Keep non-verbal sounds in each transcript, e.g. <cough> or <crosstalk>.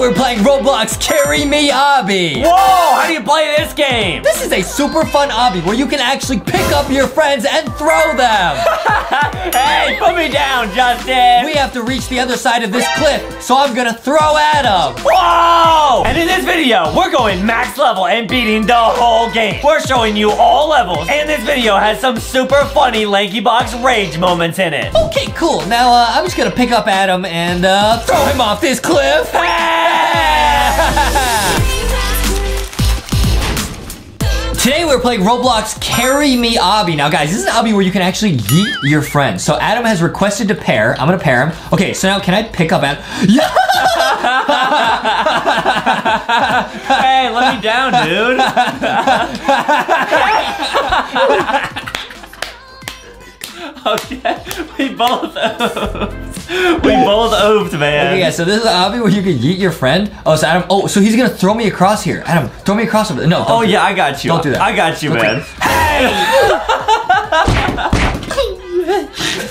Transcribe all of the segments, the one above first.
we're playing Roblox Carry Me Obby. Whoa, how do you play this game? This is a super fun obby where you can actually pick up your friends and throw them. <laughs> hey, put me down, Justin. we have to reach the other side of this cliff, so I'm gonna throw at him. Whoa! And in this video, we're going max level and beating the whole game. We're showing you all levels, and this video has some super funny Lanky Box rage moments in it. Okay, cool. Now uh, I'm just gonna pick up Adam and uh, throw him off this cliff. Today we're playing Roblox Carry Me Obby. Now guys, this is an obby where you can actually yeet your friends. So Adam has requested to pair. I'm gonna pair him. Okay, so now can I pick up Adam? <laughs> Yeah! hey, let me down, dude. <laughs> <laughs> okay, we both oofed. We both oofed, man. Okay, yeah, so this is an obby where you can yeet your friend. Oh, so Adam, oh, so he's gonna throw me across here. Adam, throw me across over there. No, Oh yeah. I got you. Don't do that. I got you, Don't do man. <laughs>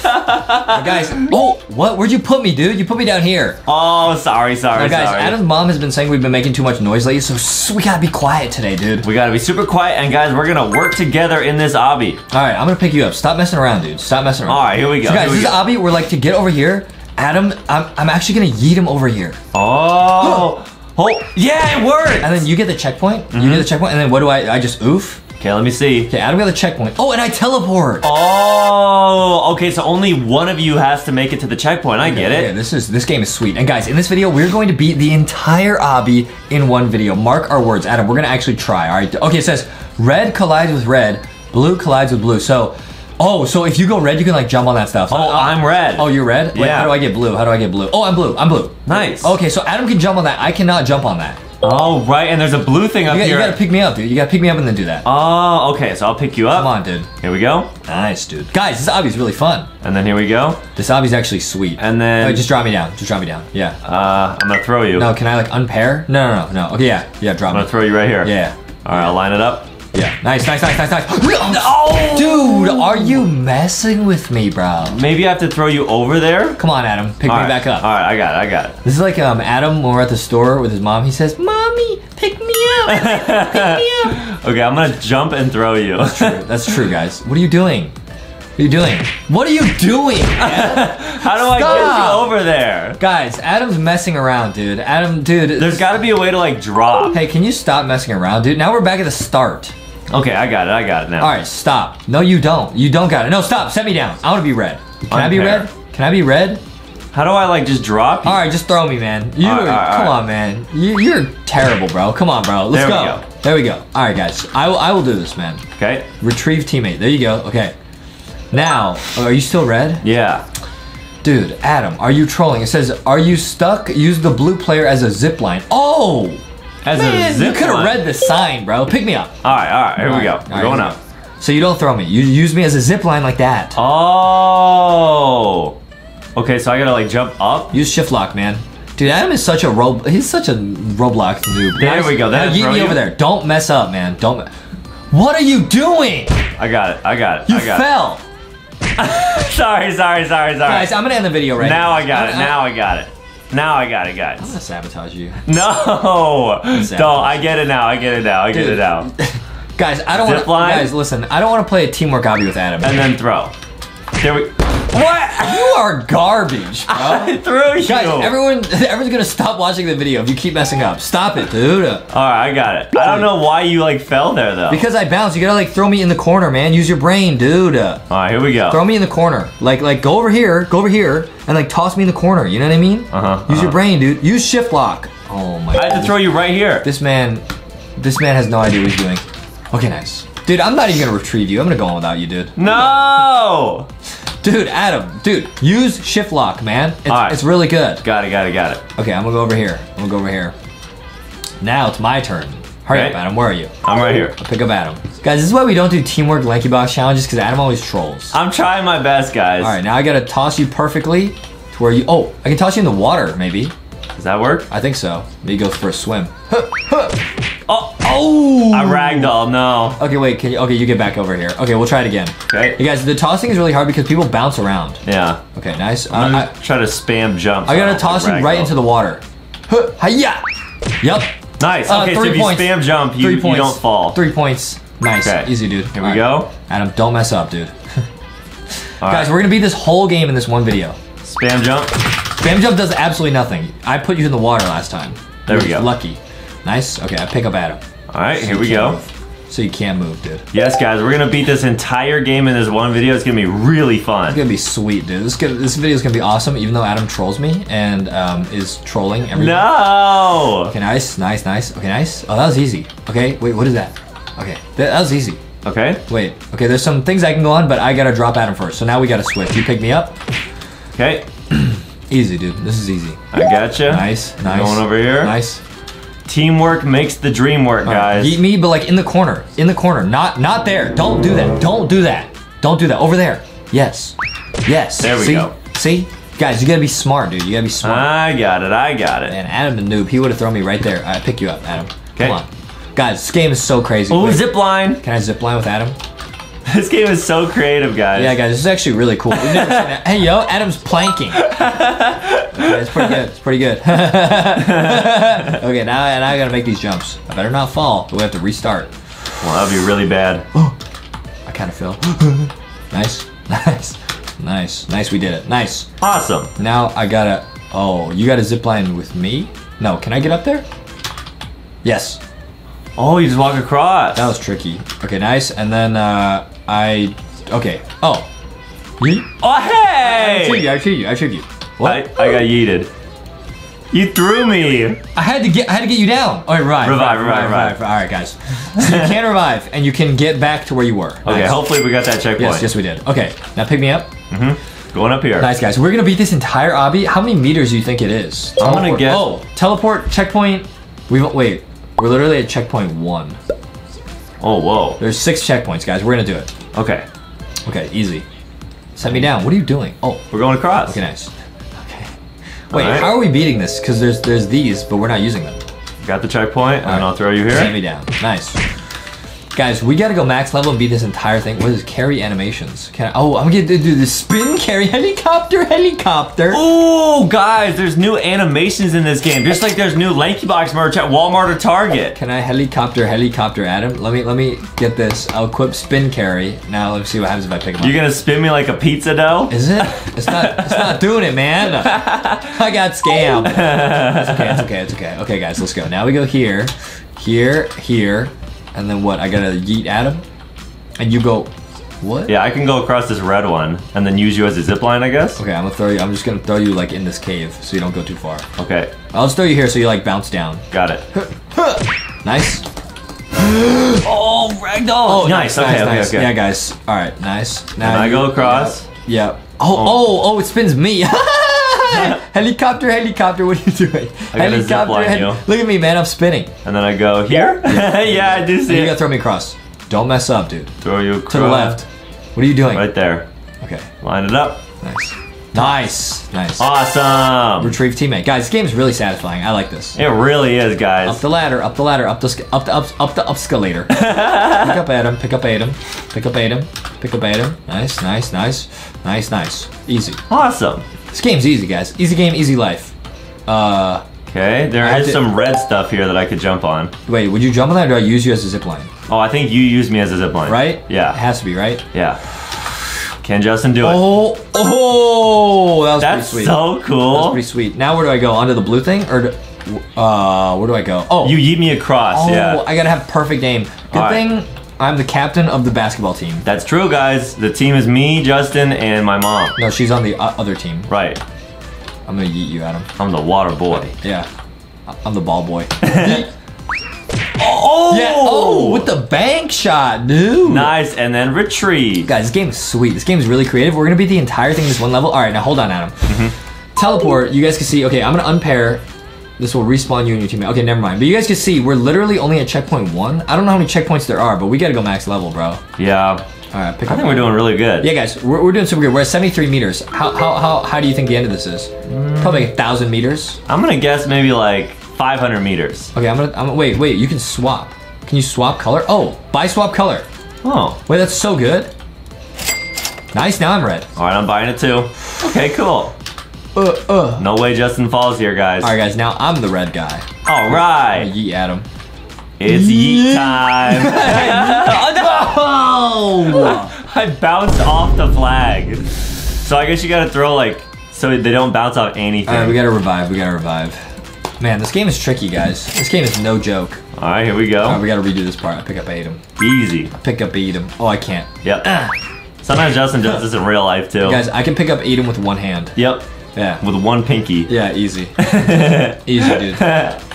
Guys, oh, what? Where'd you put me, dude? You put me down here. Oh, sorry, sorry, Now, guys, sorry. Adam's mom has been saying we've been making too much noise lately, so we gotta be quiet today, dude. we gotta be super quiet, and guys, we're gonna work together in this obby. All right, I'm gonna pick you up. Stop messing around, dude. Stop messing around. All right, here we go. So, guys, we this is go. obby. We're like to get over here. Adam, I'm, I'm actually gonna yeet him over here, Oh, <gasps> oh, yeah, it worked. and then you get the checkpoint. Mm-hmm. You get the checkpoint, and then what do I? I just oof. Okay, let me see. Okay, Adam got the checkpoint. Oh, and I teleport. Oh, okay, so only one of you has to make it to the checkpoint. I get it. Yeah, this is this game is sweet. And guys, in this video, we're going to beat the entire obby in one video. Mark our words, Adam. We're gonna actually try. All right. Okay. It says red collides with red, blue collides with blue. So, oh, so if you go red, you can like jump on that stuff. Oh, uh, I'm red. Oh, you're red. Wait, Yeah. How do I get blue? How do I get blue? Oh, I'm blue. I'm blue. Nice. Okay, so Adam can jump on that. I cannot jump on that. Oh, right, and there's a blue thing up You, got, you gotta pick me up, dude. You gotta pick me up and then do that. oh, okay, so I'll pick you up. Come on, dude. Here we go. Nice, dude. Guys, this obby's really fun. And then here we go. This obby's actually sweet. And then- Wait, just drop me down. Just drop me down. Yeah. Uh, I'm gonna throw you. No, can I like unpair? No, no, no, no. Okay, yeah, yeah, drop I'm me. gonna throw you right here. Yeah, All right, I'll line it up. Yeah. Nice, nice, nice, nice, nice. Oh! Dude, are you messing with me, bro? Maybe I have to throw you over there. Come on, Adam. Pick All me right, back up. All right, I got it. I got it. This is like um Adam when we're at the store with his mom. He says, "Mommy, pick me up, pick me up." <laughs> Okay, I'm gonna jump and throw you. That's true, guys. What are you doing? What are you doing? What are you doing? <laughs> How do I get you over there? guys, Adam's messing around, dude. Adam, dude. There's got to be a way to like drop. Hey, can you stop messing around, dude? Now we're back at the start. Okay, I got it. I got it now. All right, stop. No, you don't. You don't got it. No, stop. Set me down. I want to be red. Can I be red? Can I be red? How do I like just drop you? All right, just throw me, man. You, All right, all right, come right. on, man. You, you're terrible, bro. Come on, bro. Let's There we go. go. There we go. All right, guys. I will. I will do this, man. Okay. Retrieve teammate. There you go. Okay. Now, oh, are you still red? Yeah. Dude, Adam, are you trolling? It says, are you stuck? Use the blue player as a zip line. Oh! As Man, a zip you could have read the sign, bro. Pick me up. All right. All right. Here we go. Right, We're going up. So you don't throw me. You use me as a zip line like that. Oh. Okay, so I gotta like jump up. Use shift lock, man. Dude, Adam is such a rob. He's such a Roblox noob. There we go. Me you. over there. Don't mess up, man. Don't. What are you doing? I got it. I got it. You I got fell. it. <laughs> Sorry. Sorry. Sorry. Sorry. Guys, I'm gonna end the video right now Now I got I'm- it. Now I got it. Now I got it, guys. I'm gonna sabotage you. <laughs> No. Sabotage. Don't. I get it now. I get it now. I get it now. <laughs> Guys, I don't wanna- line? Guys, listen. I don't want to play a teamwork obby with Adam. And then throw. There we. What? you are garbage, bro. <laughs> I threw you. Guys, everyone, <laughs> everyone's gonna stop watching the video if you keep messing up. Stop it, dude. All right, I got it. I don't know why you like fell there though. Because I bounced, you gotta like throw me in the corner, man. Use your brain, dude. All right, here we go. Throw me in the corner. Like, like go over here, go over here, and like toss me in the corner. You know what I mean? Uh-huh, Use your uh-huh. brain, dude. Use shift lock. Oh my. I had to throw you right here. This man, this man has no idea what he's doing. Okay, nice. Dude, I'm not even gonna retrieve you. I'm gonna go on without you, dude. No. <laughs> Dude, Adam, dude, use shift lock, man. It's, it's really good. Got it. Got it. Got it. Okay, I'm gonna go over here. I'm gonna go over here. Now it's my turn. Hurry up, Adam. Where are you? I'm right here. I'll Pick up Adam. Guys, this is why we don't do teamwork lanky box challenges because Adam always trolls. I'm trying my best, guys. All right, now I gotta toss you perfectly to where you. Oh, I can toss you in the water, maybe. Does that work? I think so. Maybe go for a swim. Oh, Oh! I ragdoll. No. Okay, wait. Can you? Okay, you get back over here. Okay, we'll try it again. Okay. You guys, the tossing is really hard because people bounce around. Yeah. Okay, nice. Uh, I'm I, gonna try to spam jump. I gotta toss you right into the water. Huh, Hiya. Yep. Nice. Uh, Okay, so if you points. spam jump, you, you don't fall. Three points. Nice. Okay. Easy, dude. Here we go. Adam, don't mess up, dude. <laughs> All Guys, right. we're gonna beat this whole game in this one video. spam jump. Spam jump does absolutely nothing. I put you in the water last time. There we go. Lucky. Nice. Okay, I pick up Adam. All right, So here we go. move. So you can't move, dude. Yes, guys, we're gonna beat this entire game in this one video. It's gonna be really fun. It's gonna be sweet, dude. This gonna, this video is gonna be awesome, even though Adam trolls me and um, is trolling everything. No. Okay, nice, nice, nice. Okay, nice. Oh, that was easy. Okay, wait, what is that? Okay, that, that was easy. Okay. Wait, okay, there's some things I can go on, but I gotta drop Adam first. So now we gotta switch. You pick me up. Okay. <clears throat> Easy, dude. This is easy. I gotcha. Nice, nice. Going over here. Nice. Teamwork makes the dream work, guys. Yeet me, but like in the corner. In the corner. Not not there. Don't do that. Don't do that. Don't do that. Over there. Yes. Yes. There we See? go. See? Guys, you gotta be smart, dude. You gotta be smart. I got it. I got it. Man, Adam the noob, he would have thrown me right there. I pick you up, Adam. Okay. Come on. Guys, this game is so crazy. Oh, zip line. Can I zip line with Adam? This game is so creative, guys. Yeah, guys, this is actually really cool. We've never seen that. Hey, yo, Adam's planking. Okay, it's pretty good. It's pretty good. <laughs> okay, now, now I gotta make these jumps. I better not fall. We have to restart. Well, that'd be really bad. <gasps> I kind of fell. <gasps> nice, <laughs> nice, nice, nice. We did it. Nice. Awesome. Now I gotta. Oh, you gotta zip line with me? No, can I get up there? Yes. Oh, you just walk across. That was tricky. Okay, nice. And then uh, I. Okay. Oh. Yeet. oh, hey! I tricked hey! you. I tricked you. I tricked you. What? I, I got yeeted. You threw me. I had to get I had to get you down. Oh, revive. Revive, revive, revive. All right, guys. So you can revive and you can get back to where you were. Okay, Nice. hopefully we got that checkpoint. Yes, yes, we did. Okay, now pick me up. Mm-hmm. Going up here. Nice, guys. We're gonna beat this entire obby. How many meters do you think it is? I'm gonna Teleport- guess- Oh, teleport checkpoint. We wait. We're literally at checkpoint one. Oh, whoa. There's six checkpoints, guys. We're gonna do it. Okay, Okay, easy. Set me down. What are you doing? Oh, we're going across. okay, nice. Okay. Wait, Alright. how are we beating this? Because there's there's these, but we're not using them. Got the checkpoint, and Alright. I'll throw you here. Set me down. Nice. Guys, we gotta go max level and beat this entire thing. What is carry animations? Can I, oh, I'm gonna do the spin carry <laughs> helicopter helicopter. Oh, guys, there's new animations in this game, just like there's new Lanky Box merch at Walmart or Target. Can I helicopter helicopter Adam? Let me let me get this. I'll equip spin carry. Now let's see what happens if I pick him up. You're gonna spin me like a pizza dough? Is it? It's not. It's not <laughs> doing it, man. <laughs> I got scammed. It's okay. It's okay. It's okay. Okay, guys, let's go. Now we go here, here, here, and then what? I gotta yeet Adam, and you go. What? Yeah, I can go across this red one and then use you as a zip line, I guess. Okay, I'm gonna throw you. I'm just gonna throw you like in this cave, so you don't go too far. Okay, I'll just throw you here, so you like bounce down. got it. <laughs> Nice. <gasps> Oh, ragdoll! Oh, nice. Okay, okay, okay. Yeah, guys. All right, nice. Now And I go across. Yeah. Oh, oh, oh, oh, it spins me. <laughs> <laughs> helicopter, helicopter, what are you doing? I gotta zip line you. Look at me, man, I'm spinning. And then I go here. Yeah, <laughs> I do see You gotta throw me across. Don't mess up, dude. Throw you across. To the left. What are you doing? Right there. Okay, Line it up. nice. Nice, nice. Awesome. Retrieve teammate. Guys, this game is really satisfying. I like this. It really is, guys. Up the ladder, up the ladder, up the up the up, up the escalator. <laughs> pick up Adam, pick up Adam, pick up Adam, pick up Adam. Nice, nice, nice, nice, nice. Easy. Awesome. This game's easy, guys. Easy game, easy life. Uh, Okay, there I is to- some red stuff here that I could jump on. wait, would you jump on that or do I use you as a zip line? Oh, I think you used me as a zip line. Right? Yeah. It has to be, right? Yeah. Can Justin do it? Oh, oh, that was That's pretty sweet. That's so cool. That's pretty sweet. Now where do I go? Onto the blue thing or, do, uh, where do I go? Oh, You yeet me across. oh, yeah. I gotta have perfect aim. Good All right. I'm the captain of the basketball team. That's true, guys. The team is me, Justin, and my mom. No, she's on the uh, other team. Right. I'm gonna yeet you, Adam. I'm the water boy. Yeah, I'm the ball boy. <laughs> Oh! yeah. Oh, with the bank shot, dude. Nice, and then retrieve. Guys, this game is sweet. This game is really creative. We're gonna beat the entire thing in this one level. All right, now hold on, Adam. Mm-hmm. Teleport. You guys can see. Okay, I'm gonna unpair. This will respawn you and your teammate. Okay, never mind. But you guys can see we're literally only at checkpoint one. I don't know how many checkpoints there are, but we gotta go max level, bro. Yeah. right, pick I think we're doing really good. Yeah, guys, we're, we're doing super good. We're at 73 meters. How, how, how, how do you think the end of this is? Mm. Probably a thousand meters. I'm gonna guess maybe like 500 meters. Okay, I'm gonna, I'm gonna wait, wait. You can swap. Can you swap color? Oh, buy swap color. Oh. Wait, that's so good. Nice. Now I'm red. All right, I'm buying it too. Okay, cool. Uh, uh. No way Justin falls here, guys. All right, guys. Now I'm the red guy. All right. Yeet Adam. It's yeet time. <laughs> Oh! I bounced off the flag. So I guess you gotta throw like, so they don't bounce off anything. All right, we gotta revive. We gotta revive. Man, this game is tricky, guys. This game is no joke. All right, here we go. All right, we gotta redo this part. I pick up Adam. Easy. I pick up Adam. Oh, I can't. Yep. Sometimes Justin does this in real life too. Guys, I can pick up Adam with one hand. Yep. Yeah. With one pinky. Yeah, easy. <laughs> easy, dude.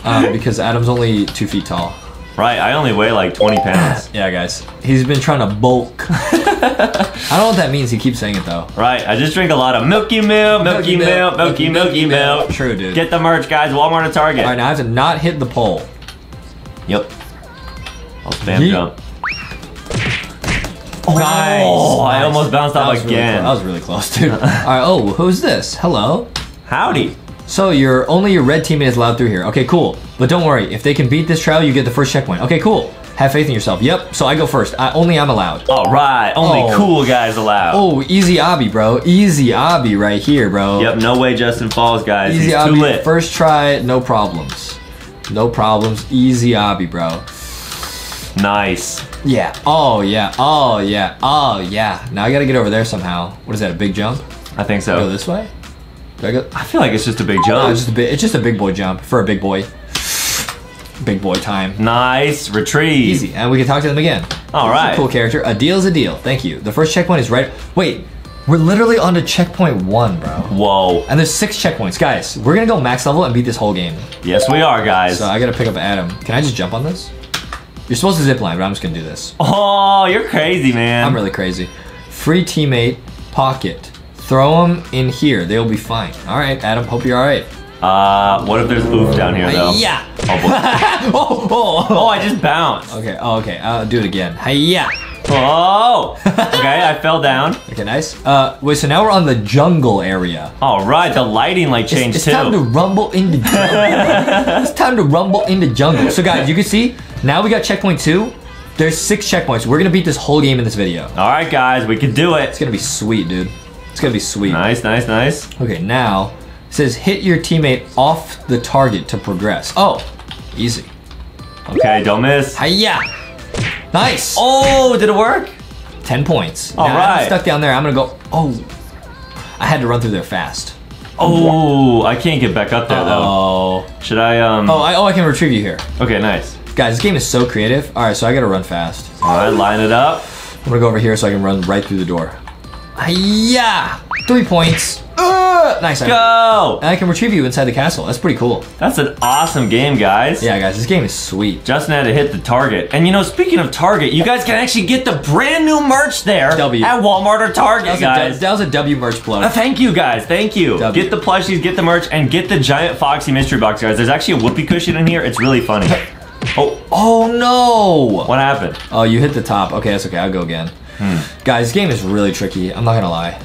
Um, because Adam's only two feet tall. Right, I only weigh like 20 pounds. <laughs> Yeah, guys. He's been trying to bulk. <laughs> I don't know what that means. He keeps saying it though. Right, I just drink a lot of milky milk, milky milk, milky, milky milk. True, dude. Get the merch, guys. Walmart or Target. All right, now I have to not hit the pole. Yep. I'll spam Yeet. jump. Nice. Oh, I Nice. almost bounced That off was really again. that was really close, dude. <laughs> All right. Oh, who's this? Hello. Howdy. So your only your red teammate is allowed through here. Okay, cool. But don't worry, if they can beat this trial, you get the first checkpoint. Okay, cool. Have faith in yourself. Yep. So I go first. I, only I'm allowed. All right, only Oh. cool guys allowed. Oh, easy obby, bro. Easy obby right here, bro. Yep, no way Justin falls, guys. Easy He's obby. too lit. First try, no problems. No problems. Easy obby, bro. Nice. Yeah. Oh yeah. Oh yeah. Oh yeah. Now I gotta get over there somehow. What is that? A big jump? I think so. Go this way. Do I go? I feel like it's just a big No, jump. it's just a bit. It's just a big boy jump for a big boy. Big boy time. Nice. Retrieve. Easy, and we can talk to them again. All a right. cool character. A deal's a deal. Thank you. The first checkpoint is right. Wait, we're literally on to checkpoint one, bro. Whoa. And there's six checkpoints, guys. We're gonna go max level and beat this whole game. Yes, we are, guys. So I gotta pick up Adam. Can I just jump on this? You're supposed to zip line, but I'm just gonna do this. Oh, you're crazy, man. I'm really crazy. Free teammate, pocket. Throw them in here. They'll be fine. All right, Adam. Hope you're all right. Uh, what if there's oof down here, though? Yeah. Oh, <laughs> oh, oh, oh, I just bounced. Okay. Oh, okay. I'll do it again. Hiya. Oh. <laughs> Okay, I fell down. Okay, nice. Uh, wait. So now we're on the jungle area. All right, the lighting like changed it's too. <laughs> It's time to rumble into jungle. it's time to rumble into jungle. So guys, you can see now we got checkpoint two. There's six checkpoints. We're gonna beat this whole game in this video. All right, guys, we can do it. It's gonna be sweet, dude. It's gonna be sweet. Nice, nice, nice. Okay, now it says hit your teammate off the target to progress. Oh, easy. Okay, don't miss. Hiya. Nice. Oh, did it work? Ten points. All now, I'm stuck down there. I'm gonna go. Oh, I had to run through there fast. Oh, I can't get back up there though. Oh. Should I? Um. Oh, I, oh, I can retrieve you here. Okay, nice. Guys, this game is so creative. All right, so I gotta run fast. All right, line it up. I'm gonna go over here so I can run right through the door. Yeah, three points. Uh, nice. Go. And I can retrieve you inside the castle. That's pretty cool. That's an awesome game, guys. Yeah, guys, this game is sweet. Justin had to hit the Target. And you know, speaking of Target, you guys can actually get the brand new merch there W. at Walmart or That Target, a, guys. that was a W merch Uh, plug. thank you guys, thank you. W. Get the plushies, get the merch, and get the giant Foxy mystery box, guys. There's actually a whoopee cushion in here. It's really funny. <laughs> Oh, Oh no! what happened? Oh, you hit the top. Okay, that's okay. I'll go again. Hmm. Guys, this game is really tricky. I'm not gonna lie.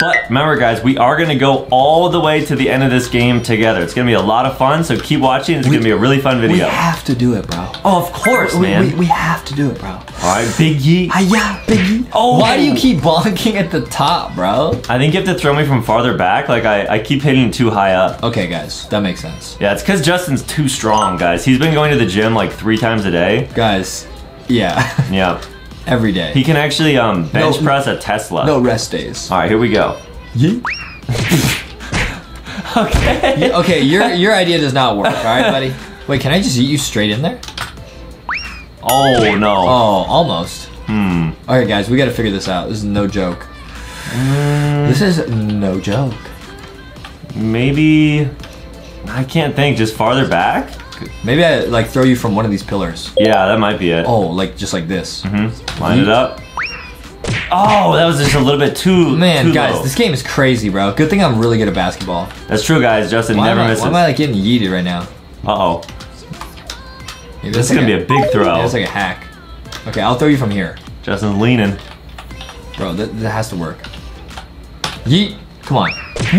But remember, guys, we are gonna go all the way to the end of this game together. It's gonna be a lot of fun, so keep watching. It's gonna be a really fun video. We have to do it, bro. oh, of course, We, man. we, we have to do it, bro. all right, Biggie. Yeet. Ah, Hiya, Biggie. Oh. Why do you keep bonking at the top, bro? I think you have to throw me from farther back. Like I, I keep hitting too high up. Okay, guys, that makes sense. Yeah, it's because Justin's too strong, guys. He's been going to the gym like three times a day. Guys, yeah, <laughs> Yeah, every day. he can actually um, bench No- press a Tesla. no rest days. All right, here we go. <laughs> Okay. Yeah, okay, your your idea does not work. All right, buddy. <laughs> Wait, can I just eat you straight in there? Oh no. Oh, almost. Hmm. Okay, guys, we got to figure this out. This is no joke. This is no joke. Maybe I can't think. Just farther back. Maybe I like throw you from one of these pillars. Yeah, that might be it. Oh, like just like this. Hmm. Line it up. Oh, that was just a little bit too. Man, too guys, low. this game is crazy, bro. Good thing I'm really good at basketball. That's true, guys. Justin Why, never I, misses. why am I like getting yeeted right now? Uh oh. Maybe This is gonna like be a big throw. That's like a hack. Okay, I'll throw you from here, Justin's leaning. bro. That, that has to work. Yeet. Come on.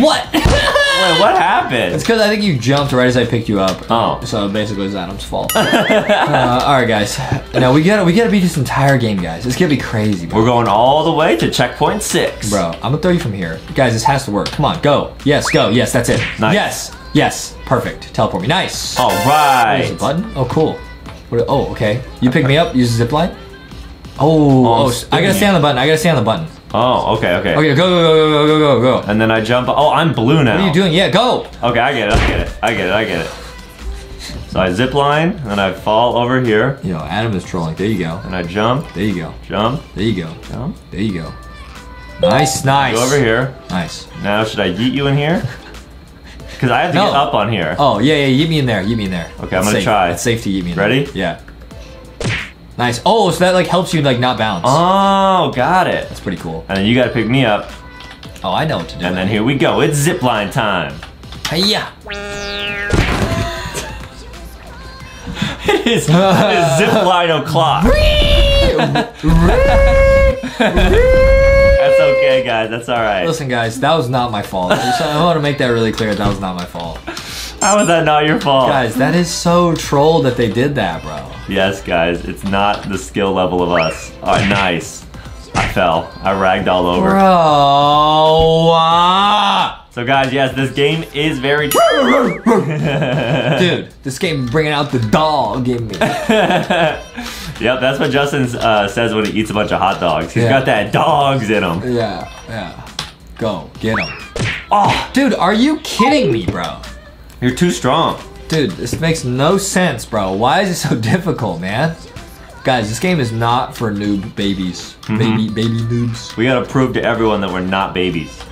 What? <laughs> Wait, what happened? It's because I think you jumped right as I picked you up. Oh. So basically, it's Adam's fault. <laughs> uh, all right, guys. Now we gotta we gotta beat this entire game, guys. It's gonna be crazy, bro. We're going all the way to checkpoint six. Bro, I'm gonna throw you from here, guys. This has to work. Come on, go. Yes, go. Yes, that's it. Nice. Yes, yes. Perfect. Teleport me. Nice. All There's a right. button. Oh, cool. What, oh, okay. You pick me up. Use the zip line. Oh, Oh, oh, I gotta stay on the button. I gotta stay on the button. Oh, okay, okay. Okay, go, go, go, go, go, go, go. And then I jump. Oh, I'm blue now. What are you doing? Yeah, go. Okay, I get it. I get it. I get it. I get it. So I zip line, and I fall over here, Yo, Adam is trolling. There you go. and I jump, There you go. jump, There you go. jump. There you go. Nice, nice. Go over here. Nice. Now, should I yeet you in here? <laughs> Because I have to No. get up on here. Oh, yeah, yeah, yeet me in there. Yeet me in there. Okay, I'm gonna safe. try. It's safe to yeet me in Ready? there. Yeah. Nice. Oh, so that like helps you like not bounce. Oh, got it. That's pretty cool. And then you gotta pick me up, Oh, I know what to do. and then here we go. It's zip line time. Hiya. It is, it is zip line o'clock. That's okay, guys. That's all right. Listen, guys, that was not my fault. I want to make that really clear. That was not my fault. How is that not your fault? Guys, that is so troll that they did that, bro. Yes, guys. It's not the skill level of us. All right, nice. I fell. I ragged all over. Bro. ah. So, guys, yes, this game is very. <laughs> <laughs> Dude, this game bringing out the dog in me. <laughs> Yep, that's what Justin uh, says when he eats a bunch of hot dogs. He's Yeah. got that dogs in him. Yeah, yeah. Go, get him. Oh, dude, are you kidding me, bro? You're too strong. Dude, this makes no sense, bro. Why is it so <laughs> difficult, man? Guys, this game is not for noob babies. Baby, baby noobs. We gotta prove to everyone that we're not babies.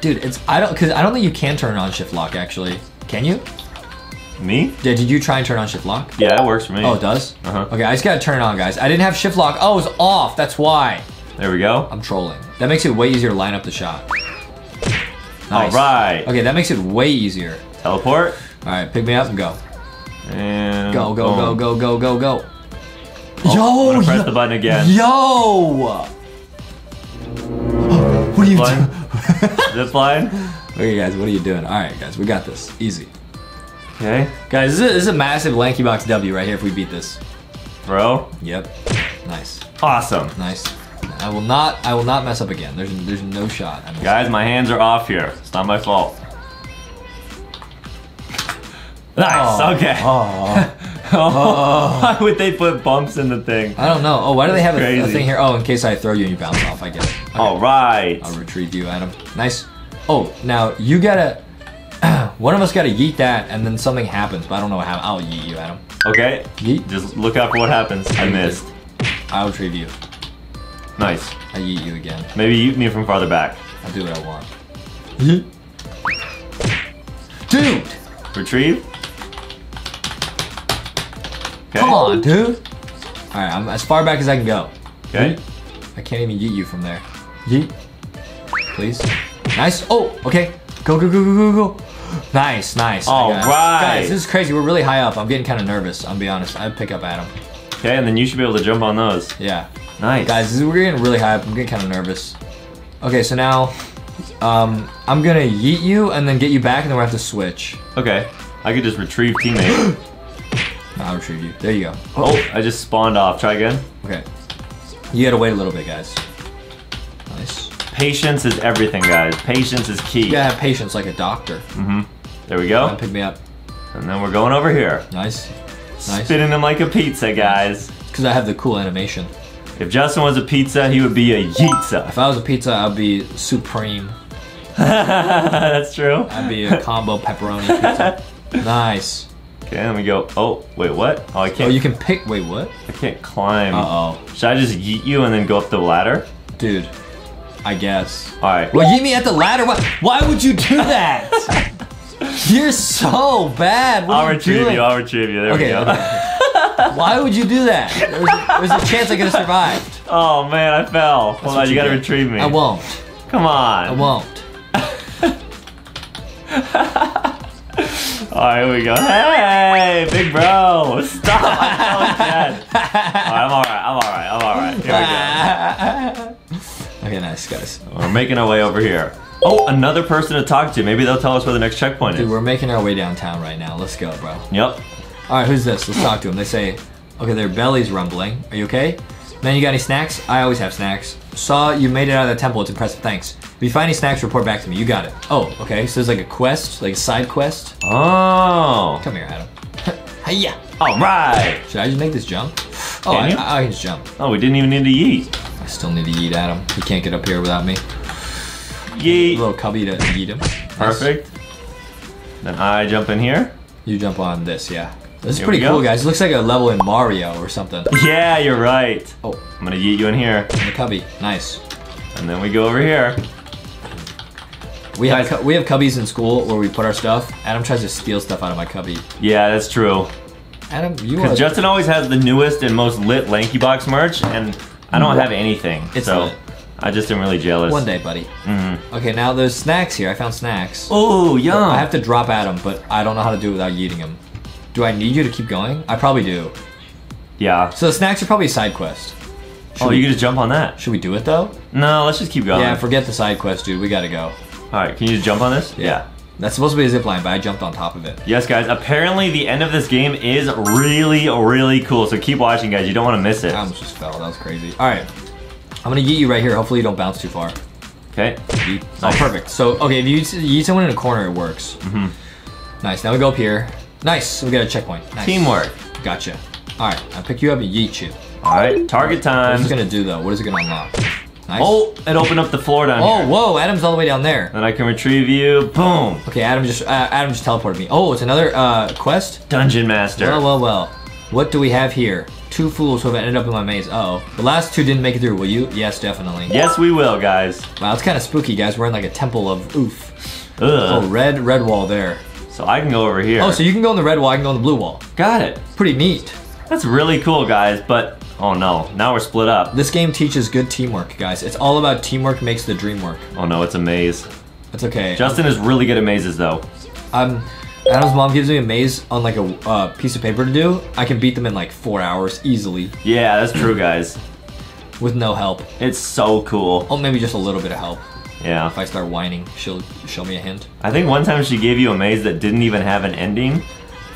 Dude, it's I don't because I don't think you can turn on shift lock actually. Can you? Me? Yeah, did you try and turn on shift lock? Yeah, it works for me. Oh, it does? Uh-huh. Okay, I just gotta turn it on, guys. I didn't have shift lock. Oh, it was off. That's why. There we go. I'm trolling. That makes it way easier to line up the shot. Nice. All right. Okay, that makes it way easier. Teleport. All right, pick me up and go. And Go, go, go, boom. go, go, go, go. Oh, I'm yo, gonna press the button again. yo. <gasps> What are you doing? Zip line. <laughs> Okay, guys, what are you doing? All right, guys, we got this. Easy. Okay, Guys, this is, this is a massive Lanky Box W right here if we beat this. bro. Yep. Nice. Awesome. Nice. I will not. I will not mess up again. There's there's no shot. Guys, my hands are off here. It's not my fault. Nice. Oh, okay. Oh. <laughs> Oh. oh, Why would they put bumps in the thing? I don't know. Oh, why do they have a, a thing here? Oh, in case I throw you and you bounce off. I get it. Okay. All right. I'll retrieve you, Adam. Nice. Oh, now you gotta. <clears throat> one of us gotta yeet that, and then something happens, but I don't know what happened. I'll yeet you, Adam. Okay. Yeet. Just look out for what happens. I missed. I'll retrieve you. Nice. I yeet you again. Maybe you me from farther back. I'll do what I want. Yeet. Dude, Retrieve. Okay. come on, dude. All right, I'm as far back as I can go. Okay. I can't even yeet you from there. Yeet. Please. Nice. Oh, okay. Go, go, go, go, go, go. Nice, nice. All right. Guys, this is crazy. We're really high up. I'm getting kind of nervous. I'll be honest. I'd pick up Adam. Okay, and then you should be able to jump on those. Yeah. Nice. Guys, this is, we're getting really high up. I'm getting kind of nervous. Okay, so now um, I'm going to yeet you and then get you back, and then we'll have to switch. Okay. I could just retrieve teammate. <gasps> <laughs> I'll retrieve you. There you go. oh, I just spawned off. Try again. Okay. You got to wait a little bit, guys. Nice. Patience is everything, guys. Patience is key. You got to have patience like a doctor. Mm-hmm. There we Come go. pick me up. And then we're going over here. Nice. Nice. Spinning them like a pizza, guys. Because I have the cool animation. If Justin was a pizza, he would be a yeetza. If I was a pizza, I'd be supreme. <laughs> That's true. I'd be a combo pepperoni pizza. <laughs> Nice. Okay, let me go. Oh, wait, what? Oh, I can't. Oh, you can pick. Wait, what? I can't climb. Uh oh, Should I just yeet you and then go up the ladder? dude. I guess. All right. Well, yeet me at the ladder. Why, why would you do that? <laughs> You're so bad. What I'll retrieve doing? you. I'll retrieve you. There okay. we go. okay. Why would you do that? There's, there's a chance I could have survived. <laughs> Oh man, I fell. Hold on, you, you gotta retrieve me. I won't. Come on. I won't. <laughs> All right, here we go. Hey, big bro, stop! I'm so dead. All right, I'm all right. I'm all right. I'm all right. Here we go. <laughs> okay, nice guys. We're making our way over here. Oh, another person to talk to. Maybe they'll tell us where the next checkpoint Dude, is. we're making our way downtown right now. Let's go, bro. Yep. All right, who's this? Let's talk to them. They say, okay, their belly's rumbling. Are you okay? Man, you got any snacks? I always have snacks. Saw you made it out of the temple. It's impressive. Thanks. If you find any snacks, report back to me. You got it. Oh, okay. So there's like a quest, like a side quest. Oh. Come here, Adam. <laughs> Hiya. All right. Should I just make this jump? Oh, Can I? I, can just jump. Oh, we didn't even need to yeet. I still need to eat Adam. He can't get up here without me. Yeet. little cubby to eat him. Nice. Perfect. Then I jump in here. You jump on this, yeah. This is Here pretty cool, guys. It looks like a level in Mario or something. Yeah, you're right. Oh, I'm gonna yeet you in here. the cubby. Nice. And then we go over here. We have cu- we have cubbies in school where we put our stuff. Adam tries to steal stuff out of my cubby. Yeah, that's true. Adam, you are. Because Justin always has the newest and most lit Lanky Box merch, and I don't have anything. It's so lit. I just am really jealous. One day, buddy. hmm Okay, now there's snacks here. I found snacks. Oh, yum. I have to drop Adam, but I don't know how to do it without eating him. Do I need you to keep going? I probably do. Yeah. So the snacks are probably a side quest. Should, Oh, we, you can just jump on that. should we do it though? No, let's just keep going. Yeah, forget the side quest, dude. We gotta go. All right, can you just jump on this? Yeah. That's supposed to be a zip line, but I jumped on top of it. Yes, guys. Apparently, the end of this game is really, really cool. So keep watching, guys. You don't want to miss it. I almost just fell. That was crazy. All right. I'm gonna yeet you right here. Hopefully you don't bounce too far. Okay. Yeet. Oh, Nice. perfect. So, okay, if you yeet someone in a corner, it works. Mm -hmm. Nice. Now we go up here. Nice. We got a checkpoint. Nice. Teamwork. Gotcha. All right. I pick you up and yeet you. All right. Target What time. What's it gonna do though? What is it gonna unlock? Nice. Oh, it opened up the floor down here. Oh, here. whoa! Adam's all the way down there. Then I can retrieve you. Boom. Okay, Adam just uh, Adam just teleported me. Oh, it's another uh, quest. Dungeon Master. Well, well, well. What do we have here? Two fools who have ended up in my maze. Uh oh, the last two didn't make it through. Will you? Yes, definitely. Yes, we will, guys. Wow, it's kind of spooky, guys. We're in like a temple of oof. Ugh. Oh, red, red wall there. So I can go over here. Oh, so you can go in the red wall. I can go in the blue wall. got it. Pretty neat. That's really cool, guys. But oh no, now we're split up. This game teaches good teamwork, guys. It's all about teamwork makes the dream work. Oh no, it's a maze. That's okay. Justin is really good at mazes, though. um, Adam's mom gives me a maze on like a uh, piece of paper to do. I can beat them in like four hours easily Yeah, that's true, guys. with no help. It's so cool. Oh, maybe just a little bit of help. Yeah. If I start whining, she'll show me a hint. I think one time she gave you a maze that didn't even have an ending,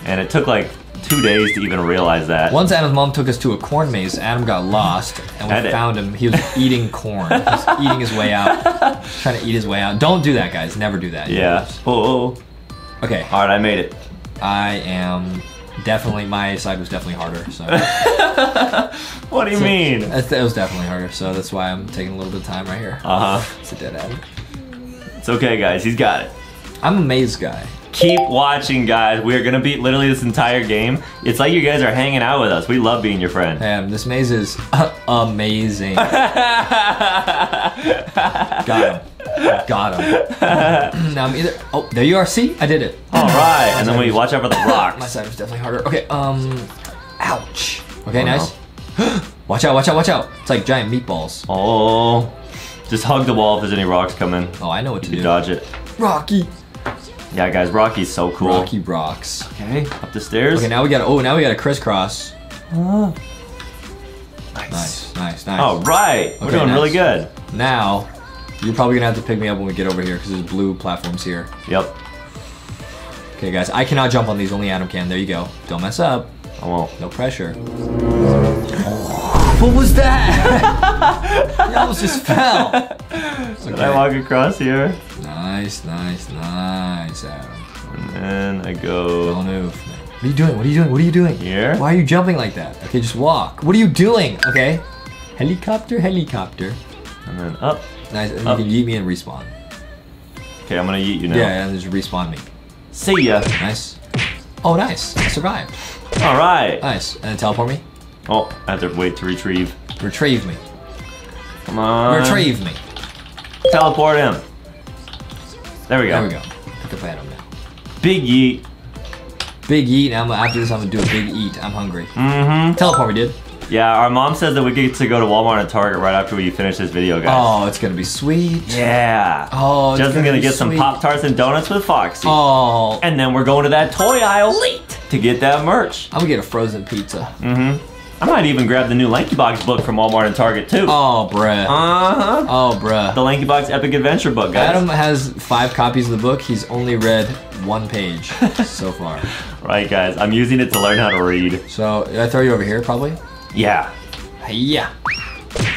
and it took like two days to even realize that. Once Adam's mom took us to a corn maze, Adam got lost, and we Had it. found him. He was <laughs> eating corn. He was eating his way out, trying to eat his way out. Don't do that, guys. Never do that. Yeah. Oh. Okay. All right, I made it. I am definitely my side was definitely harder. So <laughs> What do you mean? That's- that was definitely harder. So that's why I'm taking a little bit of time right here. Uh huh. It's a dead end. It's okay, guys. He's got it. I'm a maze guy. Keep watching, guys. We are gonna beat literally this entire game. It's like you guys are hanging out with us. We love being your friend. Man, this maze is <laughs> amazing. <laughs> Got him. Got him. <clears throat> now I'm either. Oh, there you are. See, I did it. All right, and then we watch out for the rocks. My side was definitely harder. Okay. Um. Ouch. Okay. Oh, nice. <gasps> watch out! Watch out! Watch out! It's like giant meatballs. Oh, just hug the wall if there's any rocks coming. Oh, I know what to You do. dodge it. Rocky. Yeah, guys, Rocky's so cool. Rocky rocks. Okay, up the stairs. Okay, now we got. Oh, now we got to crisscross. Ah. nice. Nice, nice, nice. All right, we're Okay, doing really good. Now, you're probably gonna have to pick me up when we get over here because there's blue platforms here. Yep, Okay, guys, I cannot jump on these. Only Adam can. There you go. Don't mess up. I won't. No pressure. what was that? <laughs> you almost just fell. Did I walk across here? Nice, nice, nice, Adam. And then I go Don't move. What are you doing? What are you doing? What are you doing? here. Why are you jumping like that? Okay, just walk. What are you doing? Okay. Helicopter, helicopter. And then up. Nice. And Up. you can yeet me and respawn. Okay, I'm gonna eat you now. Yeah, and just respawn me. See ya. Nice. Oh, nice. I survived. All right. Nice. And then teleport me. Oh, I have to wait to retrieve. Retrieve me. Come on. Retrieve me. Teleport him. There we go. There we go. Pick up Adam now. Big yeet. Big eat. Now I'm, after this, I'm gonna do a big eat. I'm hungry. Mm-hmm. Teleport me, dude. Yeah, our mom says that we get to go to Walmart and Target right after we finish this video, guys. Oh, it's gonna be sweet. Yeah. Oh, it's Justin's gonna be get some. Pop Tarts and donuts with Foxy. Oh, And then we're going to that toy aisle late to get that merch. I'm gonna get a frozen pizza. Mm-hmm. I might even grab the new Lanky Box book from Walmart and Target too. Oh, bruh. Uh-huh. Oh, bruh. The Lanky Box Epic Adventure book, guys. Adam has five copies of the book. He's only read one page <laughs> so far. Right, guys. I'm using it to learn how to read. So, I throw you over here, probably? Yeah. Yeah.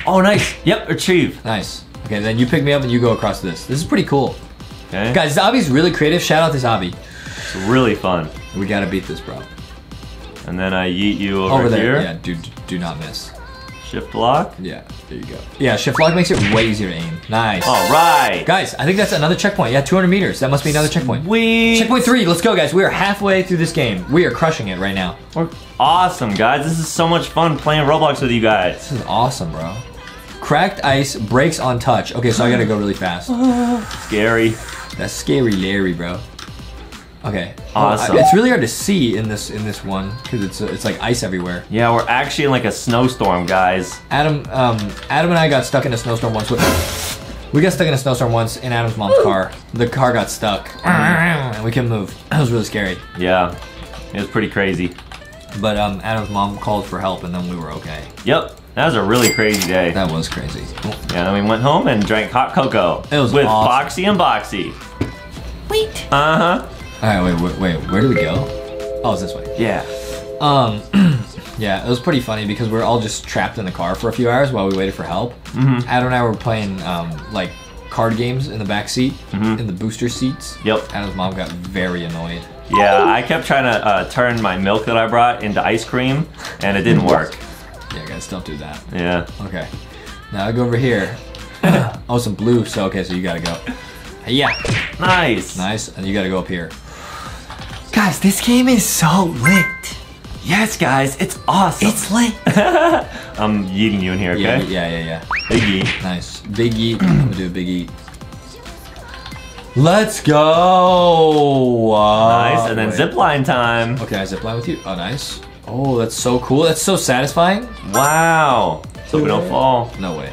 Oh, nice. Yep, retrieve. Nice. Okay, then you pick me up and you go across this. This is pretty cool. Okay. Guys, this really creative. Shout out this obby. It's really fun. We gotta beat this, bro. And then I yeet you over, Over there. here. Yeah, do, do not miss. Shift lock. Yeah, there you go. Yeah, shift lock makes it way easier to aim. Nice. All right. Guys, I think that's another checkpoint. Yeah, 200 meters. That must be another checkpoint. We Checkpoint three. Let's go, guys. We are halfway through this game. We are crushing it right now. We're awesome, guys. This is so much fun playing Roblox with you guys. This is awesome, bro. Cracked ice breaks on touch. Okay, so I gotta go really fast. <sighs> Scary. That's scary, Larry, bro. Okay. Awesome. Oh, I- it's really hard to see in this in this one because it's it's like ice everywhere. Yeah, we're actually in like a snowstorm, guys. Adam, um, Adam and I got stuck in a snowstorm once. With, we got stuck in a snowstorm once in Adam's mom's car. The car got stuck, and we couldn't move. That was really scary. Yeah. It was pretty crazy. But um, Adam's mom called for help, and then we were okay. Yep. That was a really crazy day. That was crazy. Yeah, then we went home and drank hot cocoa. It was with awesome. Foxy and Boxy. Wait. Uh-huh. All right, wait, wait, wait. Where do we go? Oh, it's this way. Yeah. Um, <clears throat> yeah, it was pretty funny because we are all just trapped in the car for a few hours while we waited for help. Mm-hmm. Adam and I were playing um, like card games in the back seat, in the booster seats. Yep. Adam's mom got very annoyed. Yeah, I kept trying to uh, turn my milk that I brought into ice cream, and it didn't work. Yeah, guys, don't do that. Yeah. Okay. Now I go over here. <coughs> oh, some blue. So okay, so you gotta go. Yeah, Nice. nice. And you gotta go up here. Guys, this game is so lit. Yes, guys, it's awesome. It's lit. <laughs> I'm yeeting you in here, okay? yeah, yeah, yeah. Big yeet. Nice. Big eat. I'm gonna do a big eat. Let's go. Uh, Nice. And then wait. zip line time. Okay, I zip line with you. Oh, nice. Oh, that's so cool. That's so satisfying. Wow. So we don't fall. No way.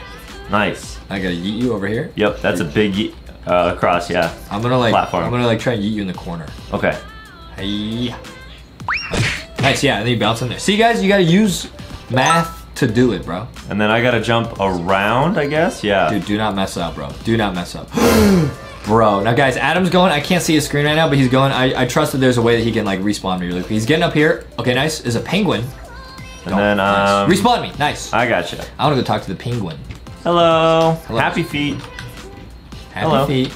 Nice. I gotta yeet you over here. Yep, that's a big yeet uh, across, yeah. I'm gonna like. Platform. I'm gonna like try and yeet you in the corner. Okay. Hey. Nice. nice. Yeah, and then you bounce in there. See, guys, you gotta use math to do it, bro. And then I gotta jump around, I guess? Yeah. Dude, do not mess up, bro. Do not mess up. <gasps> <gasps> <gasps> bro. Now, guys, Adam's going. I can't see his screen right now, but he's going. I, I trust that there's a way that he can, like, respawn me really quick. He's getting up here. Okay, nice. Is a penguin. and then, Nice. um, Respawn me. Nice. I, got gotcha. You. I want to go talk to the penguin. Hello. Hello. Happy feet. Happy Hello. feet.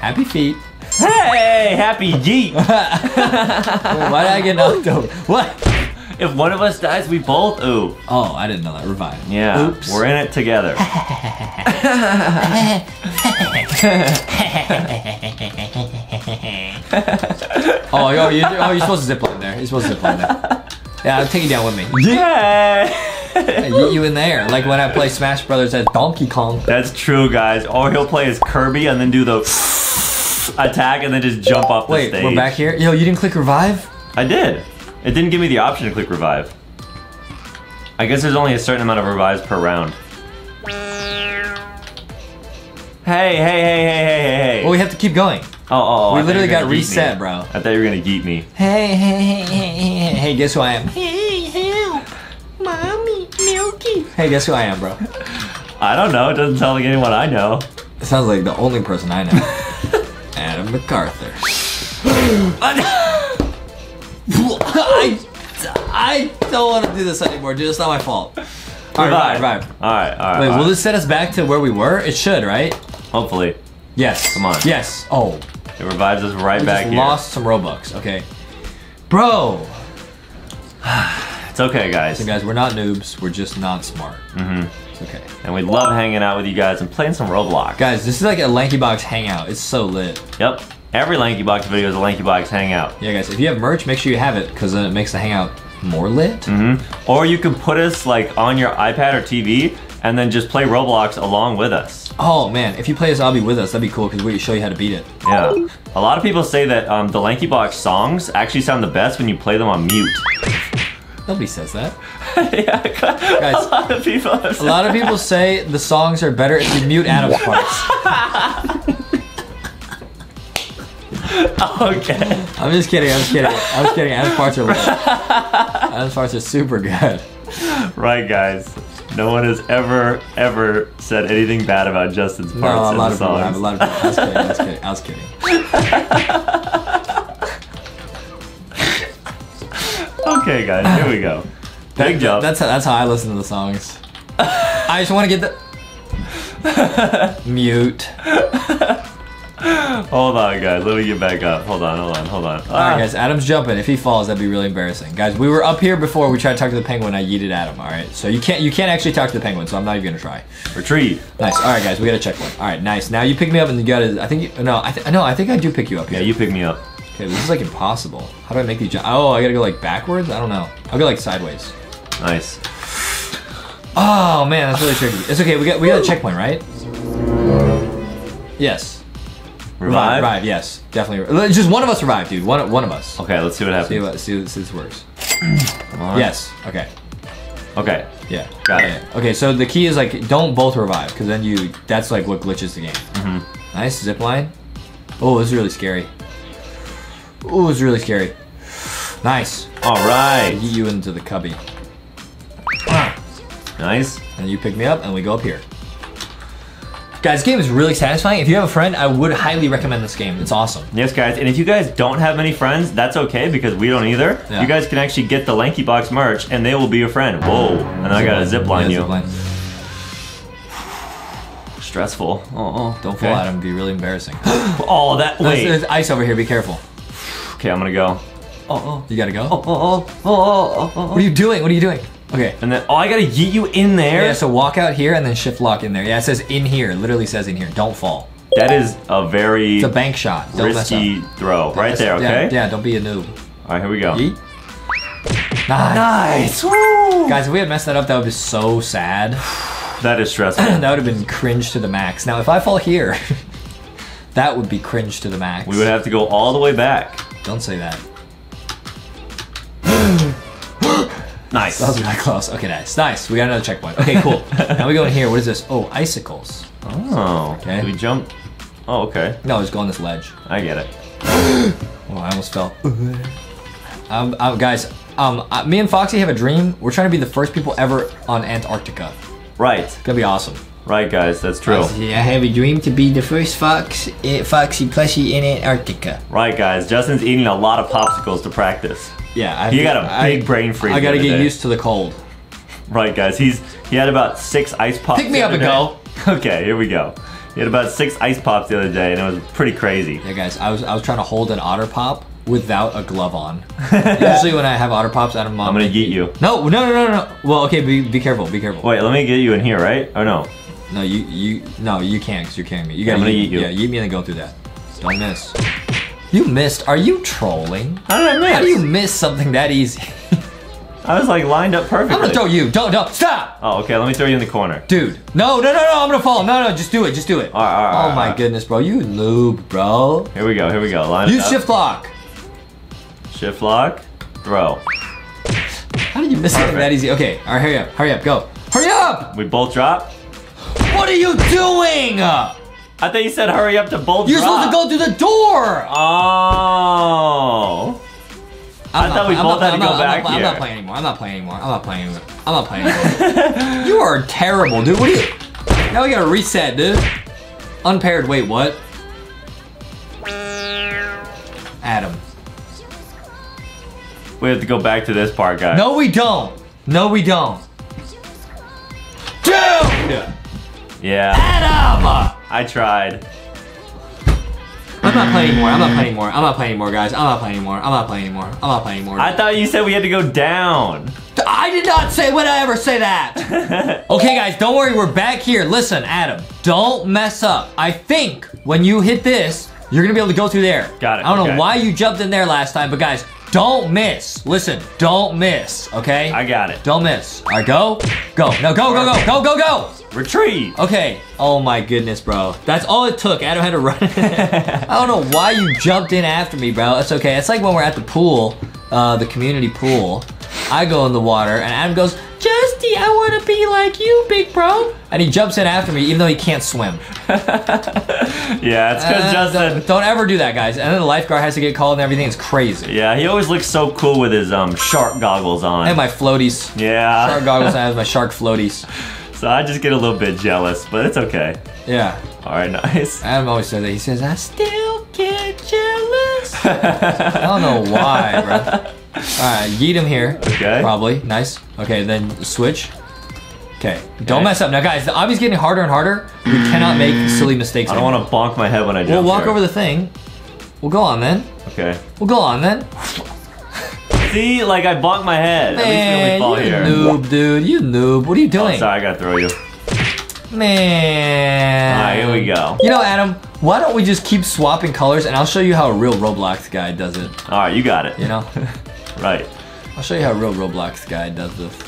Happy feet. Hey, happy yeet. Wait, <laughs> why did I get knocked over? What? If one of us dies, we both ooh. Oh, I didn't know that. Revive. Yeah. Oops. We're in it together. <laughs> <laughs> Oh, yo, you, oh, you're supposed to zip line there. You're supposed to zip line there. Yeah, I'll take you down with me. yeah. I yeet you in there, like when I play Smash Brothers as Donkey Kong. That's true, guys. All he'll play is Kirby and then do the attack and then just jump off the Wait, stage. we're back here. Yo, you didn't click revive? I did. It didn't give me the option to click revive. I guess there's only a certain amount of revives per round. Hey, hey, hey, hey, hey, hey, hey. Well, we have to keep going. oh, oh, oh, we I literally got reset, me. bro. I thought you were gonna geet me. Hey, hey, hey, hey, hey, hey, guess who I am? Hey, help. Mommy, Milky. Hey, guess who I am, bro? I don't know. It doesn't sound like anyone I know. It sounds like the only person I know. <laughs> Adam MacArthur. <gasps> <laughs> I, I don't want to do this anymore, dude. It's not my fault. All right, revive, revive. All right, all right. Wait, all will right. this set us back to where we were? It should, right? Hopefully, Yes. Come on. Yes. Oh, it revives us right we back just here. lost some Robux. Okay. Bro. <sighs> It's okay, guys. So guys, we're not noobs. We're just not smart. Mhm. It's okay. And we love hanging out with you guys and playing some Roblox. Guys, this is like a Lanky Box hangout. It's so lit. Yep. Every Lanky Box video is a Lanky Box hangout. Yeah, guys, if you have merch, make sure you have it because then it makes the hangout more lit. Mm -hmm. Or you can put us like on your iPad or TV and then just play Roblox along with us. Oh man, if you play this obby with us, that'd be cool because we show you how to beat it. Yeah. A lot of people say that um, the Lanky Box songs actually sound the best when you play them on mute. Nobody says that. <laughs> yeah, Guys, a lot of people A lot of people say the songs are better if you mute Adam's <laughs> parts. <laughs> <laughs> Okay. I'm just kidding. I'm just kidding. I'm just kidding. Adam's parts are <laughs> lit. Adam's parts are super good. Right, guys. No one has ever, ever said anything bad about Justin's parts No, parts a in lot the of people have. A lot of people. I was kidding. I was kidding. I was kidding. <laughs> Okay, guys, here we go. Big jump. That's that's how I listen to the songs. I just want to get the mute. Hold on, guys. Let me get back up. Hold on, hold on, hold on. All right, guys. Adam's jumping. If he falls, that'd be really embarrassing. Guys, we were up here before. We tried to talk to the penguin. I yeeted Adam. All right. So you can't you can't actually talk to the penguin. So I'm not even gonna try. Retreat. Nice. All right, guys. We got a checkpoint. All right. Nice. Now you pick me up and you gotta. I think you, no. I th- no. I think I do pick you up Yeah, you pick me up. Okay. This is like impossible. How do I make these jump? Oh, I gotta go like backwards. I don't know. I'll go like sideways. Nice. Oh man, that's really tricky. It's okay. We got we got a checkpoint, right? Yes. Revive. Revive. Yes. Definitely. Just one of us revive, dude. One one of us. Okay, let's see what See happens. what see, see this works. Come. Yes. Okay. Okay. Yeah. Got yeah, it. Okay, so the key is like don't both revive because then you that's like what glitches the game. Mm-hmm. Nice zip line. Oh, this is really scary. Oh, it's really scary. Nice. All right. Get you into the cubby, Nice. and you pick me up, and we go up here. Guys, this game is really satisfying. If you have a friend, I would highly recommend this game. It's awesome. Yes, guys. And if you guys don't have many friends, that's okay because we don't either. Yeah. You guys can actually get the LankyBox merch, and they will be your friend. Whoa! And I got a zip line Yeah, you. zip line. Stressful. Oh, Don't okay. fall him. It'd be really embarrassing. <gasps> Oh, that. Wait. there's ice over here. Be careful. Okay, I'm gonna go. Oh, oh, You gotta go. oh, oh, oh, oh, oh, What are you doing? What are you doing? Okay. And then, oh, I gotta yeet you in there. Yeah, so walk out here and then shift lock in there. Yeah, it says in here. Literally says in here. Don't fall. that is a very It's a bank shot. Don't mess up. risky throw. Don't Right there. Okay. Yeah, yeah, don't be a noob. All right, here we go. Yeet. Nice. Nice. Woo! Guys, if we had messed that up, that would be so sad. <sighs> That is stressful. <clears throat> that would have been cringe to the max. Now, if I fall here, <laughs> that would be cringe to the max. we would have to go all the way back. Don't say that. Nice. That was really close. Okay, nice. Nice. We got another checkpoint. Okay, cool. <laughs> now we go in here. What is this? Oh, icicles. Oh. Okay. Do we jump? Oh, okay. No, just go on this ledge. I get it. <gasps> Oh, I almost fell. um, um, guys, um, uh, me and Foxy have a dream. We're trying to be the first people ever on Antarctica. Right. It's gonna be awesome. Right, guys. That's true. I have a dream to be the first fox, eh, Foxy plushie in Antarctica. Right, guys. Justin's eating a lot of popsicles to practice. Yeah, I He got a big brain freeze I gotta get used to the cold. Right, guys. He's he had about six ice pops. Pick me up and go. <laughs> Okay, here we go. He had about six ice pops the other day, and it was pretty crazy. Yeah, guys, I was I was trying to hold an otter pop without a glove on. <laughs> Usually when I have otter pops, I don't. I'm gonna eat you. No, no, no, no, no. Well, okay, be, be careful, be careful. Wait, let me get you in here, right? Oh no. No, you you no, you can't because you're carrying me. You gotta I'm gonna eat, eat you. Yeah, eat me and then go through that. Don't miss. You missed. Are you trolling? How did I miss? How do you miss something that easy? <laughs> I was like lined up perfectly. I'm gonna throw you. Don't don't stop, Oh, okay. Let me throw you in the corner. dude. No, no, no, no. I'm gonna fall. No, no, just do it. Just do it. All right, all right, oh all my right. goodness, bro. You noob, bro. Here we go. Here we go. Line Use up. shift lock. Shift lock. Throw. How did you miss something that easy? Okay, all right, hurry up, hurry up, go. Hurry up! We both drop. What are you doing? I thought you said hurry up to bolt You're drop. supposed to go through the door. Oh. I thought we both had to I'm go not, back I'm I'm not playing anymore. I'm not playing anymore. I'm not playing anymore. I'm not playing anymore. <laughs> you are terrible, dude. What are you? Now we gotta reset, dude. Unpaired. Wait, what? Adam. We have to go back to this part, guys. No, we don't. No, we don't. Dude! Yeah. Adam! I tried. I'm not playing anymore. I'm not playing anymore. I'm not playing anymore, guys. I'm not playing anymore. I'm not playing anymore. I'm not playing anymore. I thought you said we had to go down. I did not say when I ever say that. <laughs> okay, guys, don't worry. We're back here. Listen, Adam, don't mess up. I think when you hit this, you're gonna be able to go through there. Got it, I don't okay. know why you jumped in there last time, but guys, don't miss. Listen, don't miss. Okay? I got it. Don't miss. All right, go, go. No, go, go, go, go, go, go. Retrieve. Okay. Oh my goodness, bro. That's all it took. Adam had to run. <laughs> I don't know why you jumped in after me, bro. It's okay. It's like when we're at the pool, uh, the community pool. I go in the water and Adam goes, Justy, I want to be like you, big bro. And he jumps in after me, even though he can't swim. <laughs> Yeah, it's because Uh, Justin. don't, don't ever do that, guys. And then the lifeguard has to get called and everything. It's crazy. Yeah, he always looks so cool with his um shark goggles on. And my floaties. yeah. Shark goggles and I <laughs> have my shark floaties. So I just get a little bit jealous, but it's okay. Yeah. All right, <laughs> nice. Adam always says that. He says, I still get jealous. I don't know why, bro. Alright, yeet him here. Okay. Probably. Nice. Okay, then switch. Okay. Don't Okay. mess up. Now, guys, the obby's getting harder and harder. We cannot make silly mistakes I don't want to bonk my head when I jump. We'll walk over the thing. We'll go on then. Okay. We'll go on then. See, like I bonked my head. At least we Man, you here. noob, dude. You noob. What are you doing? Oh, sorry, I gotta throw you. Man. Alright, here we go. You know, Adam, why don't we just keep swapping colors and I'll show you how a real Roblox guy does it. All right, you got it. You know? <laughs> Right. I'll show you how real Roblox guy does this.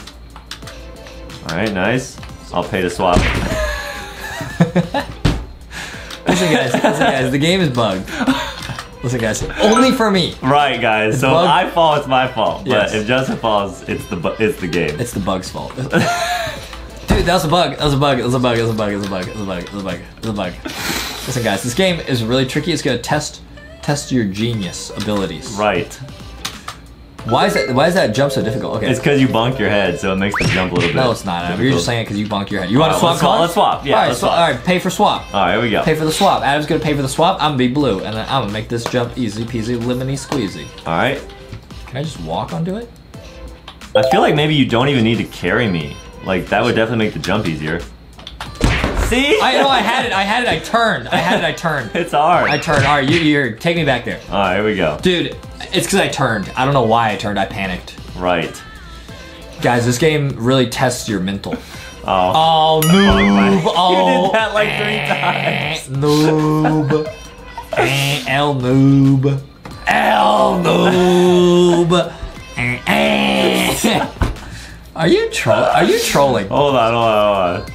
All right, nice. I'll pay to swap. <laughs> Listen, guys, listen, guys, the game is bugged. Listen, guys, only for me. Right, guys. So if I fall, it's my fault. Yes. But if Justin falls, it's the it's the game. It's the bug's fault. <laughs> Dude, that was a bug. That was a bug. That was a bug. That was a bug. That was a bug. That was a bug. That was a bug. That was a bug. Listen, guys, this game is really tricky. It's gonna test test your genius abilities. right. Why is that? Why is that jump so difficult? Okay. It's because you bonk your head, so it makes the jump a little bit. no, it's not. Adam. You're just saying it because you bonk your head. You want to swap let's swap- let's swap. Yeah, All right, let's swap. All right. Pay for swap. All right, here we go. Pay for the swap. Adam's gonna pay for the swap. I'm gonna be blue, and then I'm gonna make this jump easy peasy, lemony squeezy. All right. Can I just walk onto it? I feel like maybe you don't even need to carry me. Like that would definitely make the jump easier. See? I know. I had it. I had it. I <laughs> turned. I had it. I turned. it's hard. I turned. All right, you, you're take me back there, All right, here we go. dude. It's because I turned. I don't know why I turned. I panicked. Right. Guys, this game really tests your mental. Oh. Oh, noob. You Oh, did that like three <laughs> times. noob. Eh, <laughs> L noob. L noob. <laughs> Are you troll? Are you trolling? Hold on, hold on, hold on.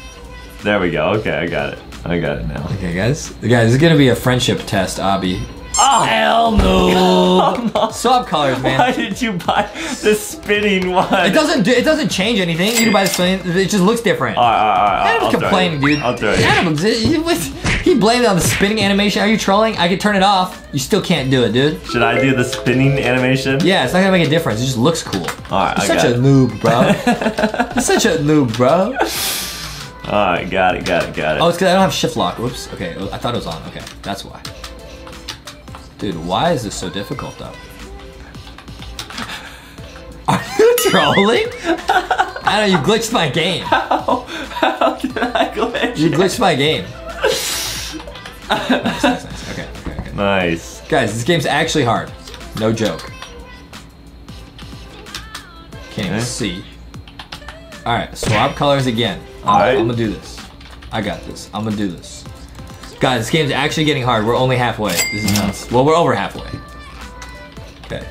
There we go. Okay, I got it. I got it now. Okay, guys. Guys, this is gonna be a friendship test, obby. Oh, Hell no! Swap colors, man. Why did you buy the spinning one? It doesn't. do- It doesn't change anything. You can buy the spinning. It just looks different. All right, all right, all right. Adam's I'll throw complaining, dude. I'll throw you. Adam, he, was- he blamed it on the spinning animation. Are you trolling? I could turn it off. You still can't do it, dude. Should I do the spinning animation? Yeah, it's not gonna make a difference. It just looks cool. All right, You're I such got a it. noob, bro. <laughs> You're such a noob, bro. All right, got it, got it, got it. Oh, it's because I don't have shift lock. Whoops. Okay, I thought it was on. Okay, that's why. Dude, why is this so difficult, though? <laughs> Are you <laughs> trolling? <laughs> I know you glitched my game. How How did I glitch? You glitched my game. nice, nice, nice. Okay, okay, okay. Nice. Guys, this game's actually hard. No joke. Can't even Okay. see. Alright, swap colors again. I'm, Alright. I'm gonna do this. I got this. I'm gonna do this. Guys, this game's actually getting hard. We're only halfway. This is mm-hmm. nuts. Well, we're over halfway. Okay.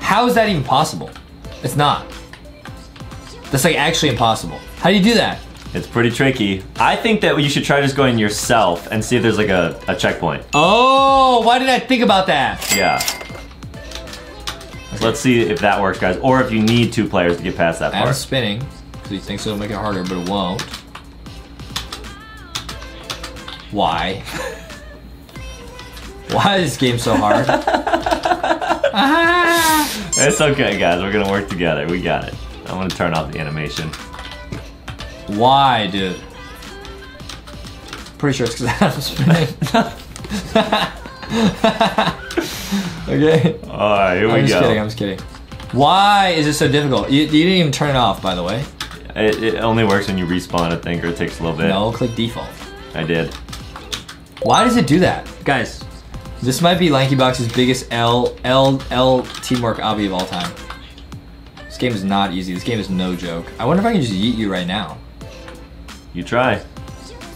How is that even possible? It's not. That's like actually impossible. How do you do that? It's pretty tricky. I think that you should try just going yourself and see if there's like a, a checkpoint. Oh, why did I think about that? Yeah. So let's see if that works, guys. Or if you need two players to get past that part. spinning because he thinks it'll make it harder, but it won't. Why? Why is this game so hard? ah! <laughs> It's okay, guys. We're gonna work together. We got it. I'm gonna turn off the animation. Why, dude? Pretty sure it's because <laughs> Adam's spinning. <laughs> okay. All right, here we I'm just kidding. I'm just kidding. Why is it so difficult? You, you didn't even turn it off, by the way. It, it only works when you respawn, I think, or it takes a little bit. No, click default. I did. Why does it do that? Guys, this might be LankyBox's biggest L, L, L teamwork obby of all time. This game is not easy. This game is no joke. I wonder if I can just yeet you right now. You try.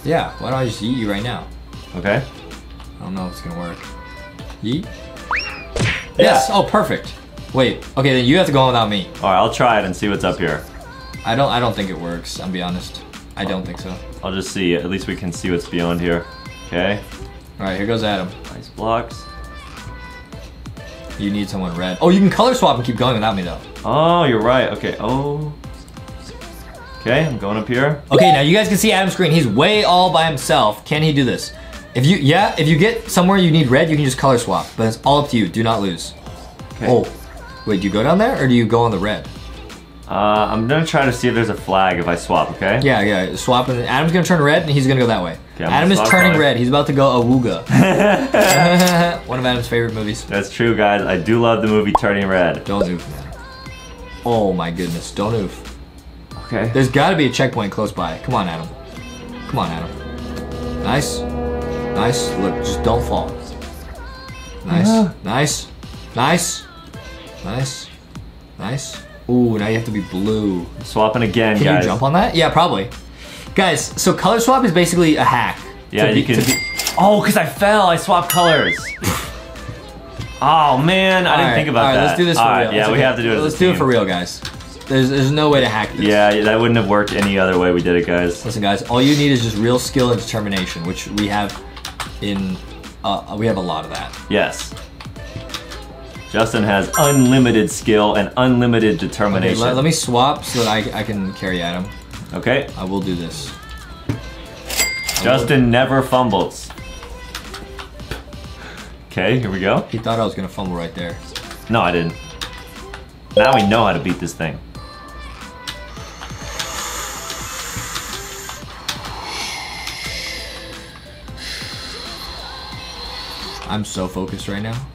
Yeah, why don't I just yeet you right now? Okay. I don't know if it's gonna work. Yeet? Yes, oh perfect. Wait, okay, then you have to go on without me. All right, I'll try it and see what's up here. I don't I don't think it works, I'll be honest. I don't think so. I'll just see. At least we can see what's beyond here. Okay. Alright, here goes Adam. Nice blocks. You need someone red. Oh, you can color swap and keep going without me though. Oh, you're right. Okay. Oh. Okay, I'm going up here. Okay, now you guys can see Adam's screen. He's way all by himself. Can he do this? If you, yeah, if you get somewhere you need red, you can just color swap. But it's all up to you. Do not lose. Okay. Oh, wait, do you go down there or do you go on the red? Uh, I'm gonna try to see if there's a flag if I swap, okay? Yeah, yeah, swap. And Adam's gonna turn red and he's gonna go that way. Okay, Adam is turning color. red. He's about to go awooga. <laughs> One of Adam's favorite movies. That's true, guys. I do love the movie Turning Red. Don't man. Oh my goodness, don't oof. Okay. There's gotta be a checkpoint close by. Come on, Adam. Come on, Adam. Nice. Nice. Look, just don't fall. Nice. Yeah. Nice. Nice. Nice. Nice. Ooh, now you have to be blue. Swapping again, Can guys. you jump on that? Yeah, probably. Guys, so color swap is basically a hack. Yeah, be- you can. Oh, because I fell. I swapped colors. oh man, I didn't Alright, think about alright, that. Let's do this for Alright, real. Yeah, It's we have to do it. Let's do it for real, guys. There's, there's no way to hack this. Yeah, that wouldn't have worked any other way we did it, guys. Listen, guys, all you need is just real skill and determination, which we have in. Uh, we have a lot of that. Yes. Justin has unlimited skill and unlimited Okay, determination. let, let me swap so that I, I can carry Adam. Okay. I will do this. Justin never fumbles. Okay, here we go. He thought I was gonna fumble right there. No, I didn't. Now we know how to beat this thing. I'm so focused right now.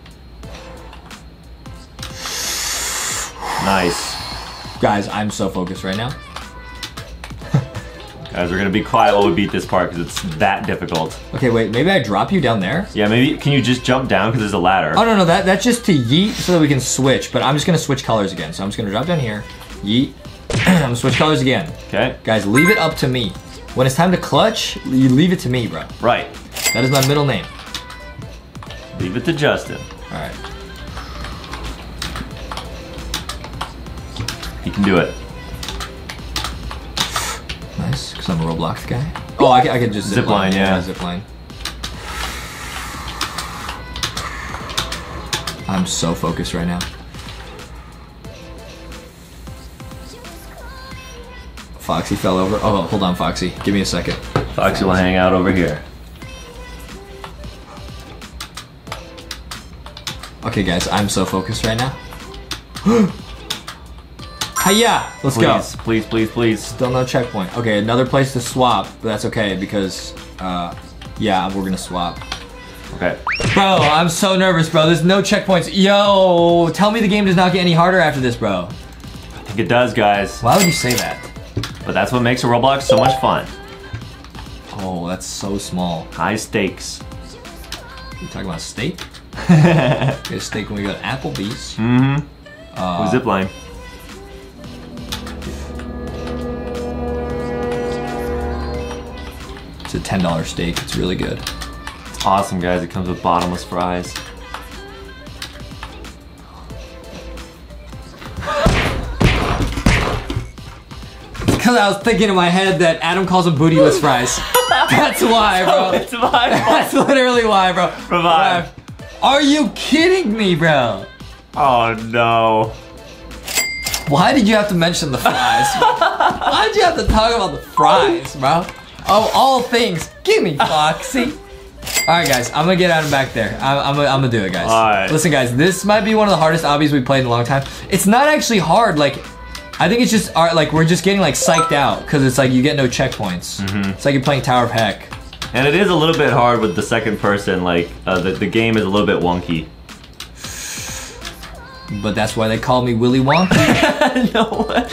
Nice. Guys, I'm so focused right now. Guys, we're gonna be quiet while we beat this part because it's that difficult. Okay, wait, maybe I drop you down there? Yeah, maybe, can you just jump down because there's a ladder? Oh, no, no, that, that's just to yeet so that we can switch, but I'm just gonna switch colors again. So I'm just gonna drop down here, yeet. <clears throat> I'm gonna switch colors again. Okay, Guys, leave it up to me. When it's time to clutch, you leave it to me, bro. right. That is my middle name. Leave it to Justin. All right. He can do it. Because I'm a Roblox guy. Oh, I, can- I can just zip, Zip line, yeah. Zip line. I'm so focused right now. Foxy fell over. Oh, hold on, Foxy. Give me a second. Foxy will hang out over here. Okay, guys, I'm so focused right now. <gasps> <gasps> Hiya! Let's go. Please, please, please, please. Still no checkpoint. Okay, another place to swap, but that's okay because, uh, yeah, we're gonna swap. Okay. Bro, I'm so nervous, bro. There's no checkpoints. Yo, tell me the game does not get any harder after this, bro. I think it does, guys. Why would you say that? But that's what makes a Roblox so much fun. Oh, that's so small. High stakes. You talking about steak? <laughs> A steak when we got Applebee's. Mm-hmm. Uh, zip line. It's a $10 steak. It's really good. It's awesome, guys. It comes with bottomless fries. Because I was thinking in my head that Adam calls them bootyless fries. <laughs> That's why, bro. it's <laughs> my That's literally why, bro. Revive. Are you kidding me, bro? Oh no. Why did you have to mention the fries? <laughs> Why did you have to talk about the fries, bro? Of all things, give me Foxy. <laughs> All right, guys, I'm gonna get Adam back there. I'm, I'm, gonna, I'm gonna do it, guys. All right. Listen, guys, this might be one of the hardest obbies we played in a long time. It's not actually hard. Like, I think it's just our, like we're just getting like psyched out because it's like you get no checkpoints. Mm-hmm. It's like you're playing Tower of Heck. And it is a little bit hard with the second person. Like uh, the the game is a little bit wonky. But that's why they call me Willy Wonka. <laughs> no one,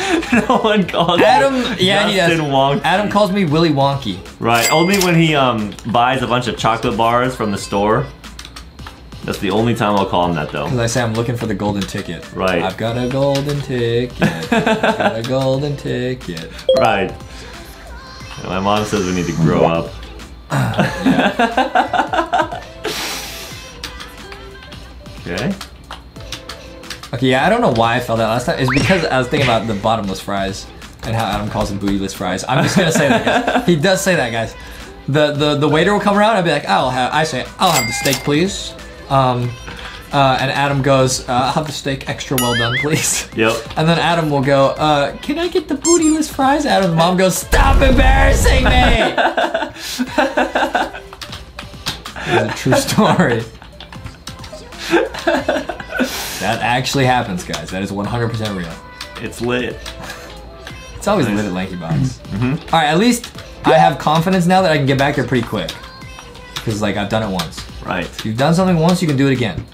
no one calls Adam, yeah, he does. Wonky. Adam calls me Willy Wonky. Right. Only when he um buys a bunch of chocolate bars from the store. That's the only time I'll call him that though. Because I say I'm looking for the golden ticket. Right. I've got a golden ticket. I've got a <laughs> golden ticket. Right. And my mom says we need to grow up. <laughs> okay. Okay, yeah, I don't know why I felt that last time. It's because I was thinking about the bottomless fries and how Adam calls them bootyless fries. I'm just gonna say that, guys. <laughs> He does say that, guys. The the the waiter will come around. I'll be like, I'll have. I say, I'll have the steak, please. Um, uh, and Adam goes, uh, "I'll have the steak extra well done, please." Yep. And then Adam will go, uh, "Can I get the bootyless fries?" Adam's mom goes, "Stop embarrassing me." <laughs> It's a true story. <laughs> that actually happens, guys. That is 100% real. It's lit. It's always lit at LankyBox. Mm-hmm. All right, at least I have confidence now that I can get back there pretty quick. Because, like, I've done it once. Right. If you've done something once, you can do it again.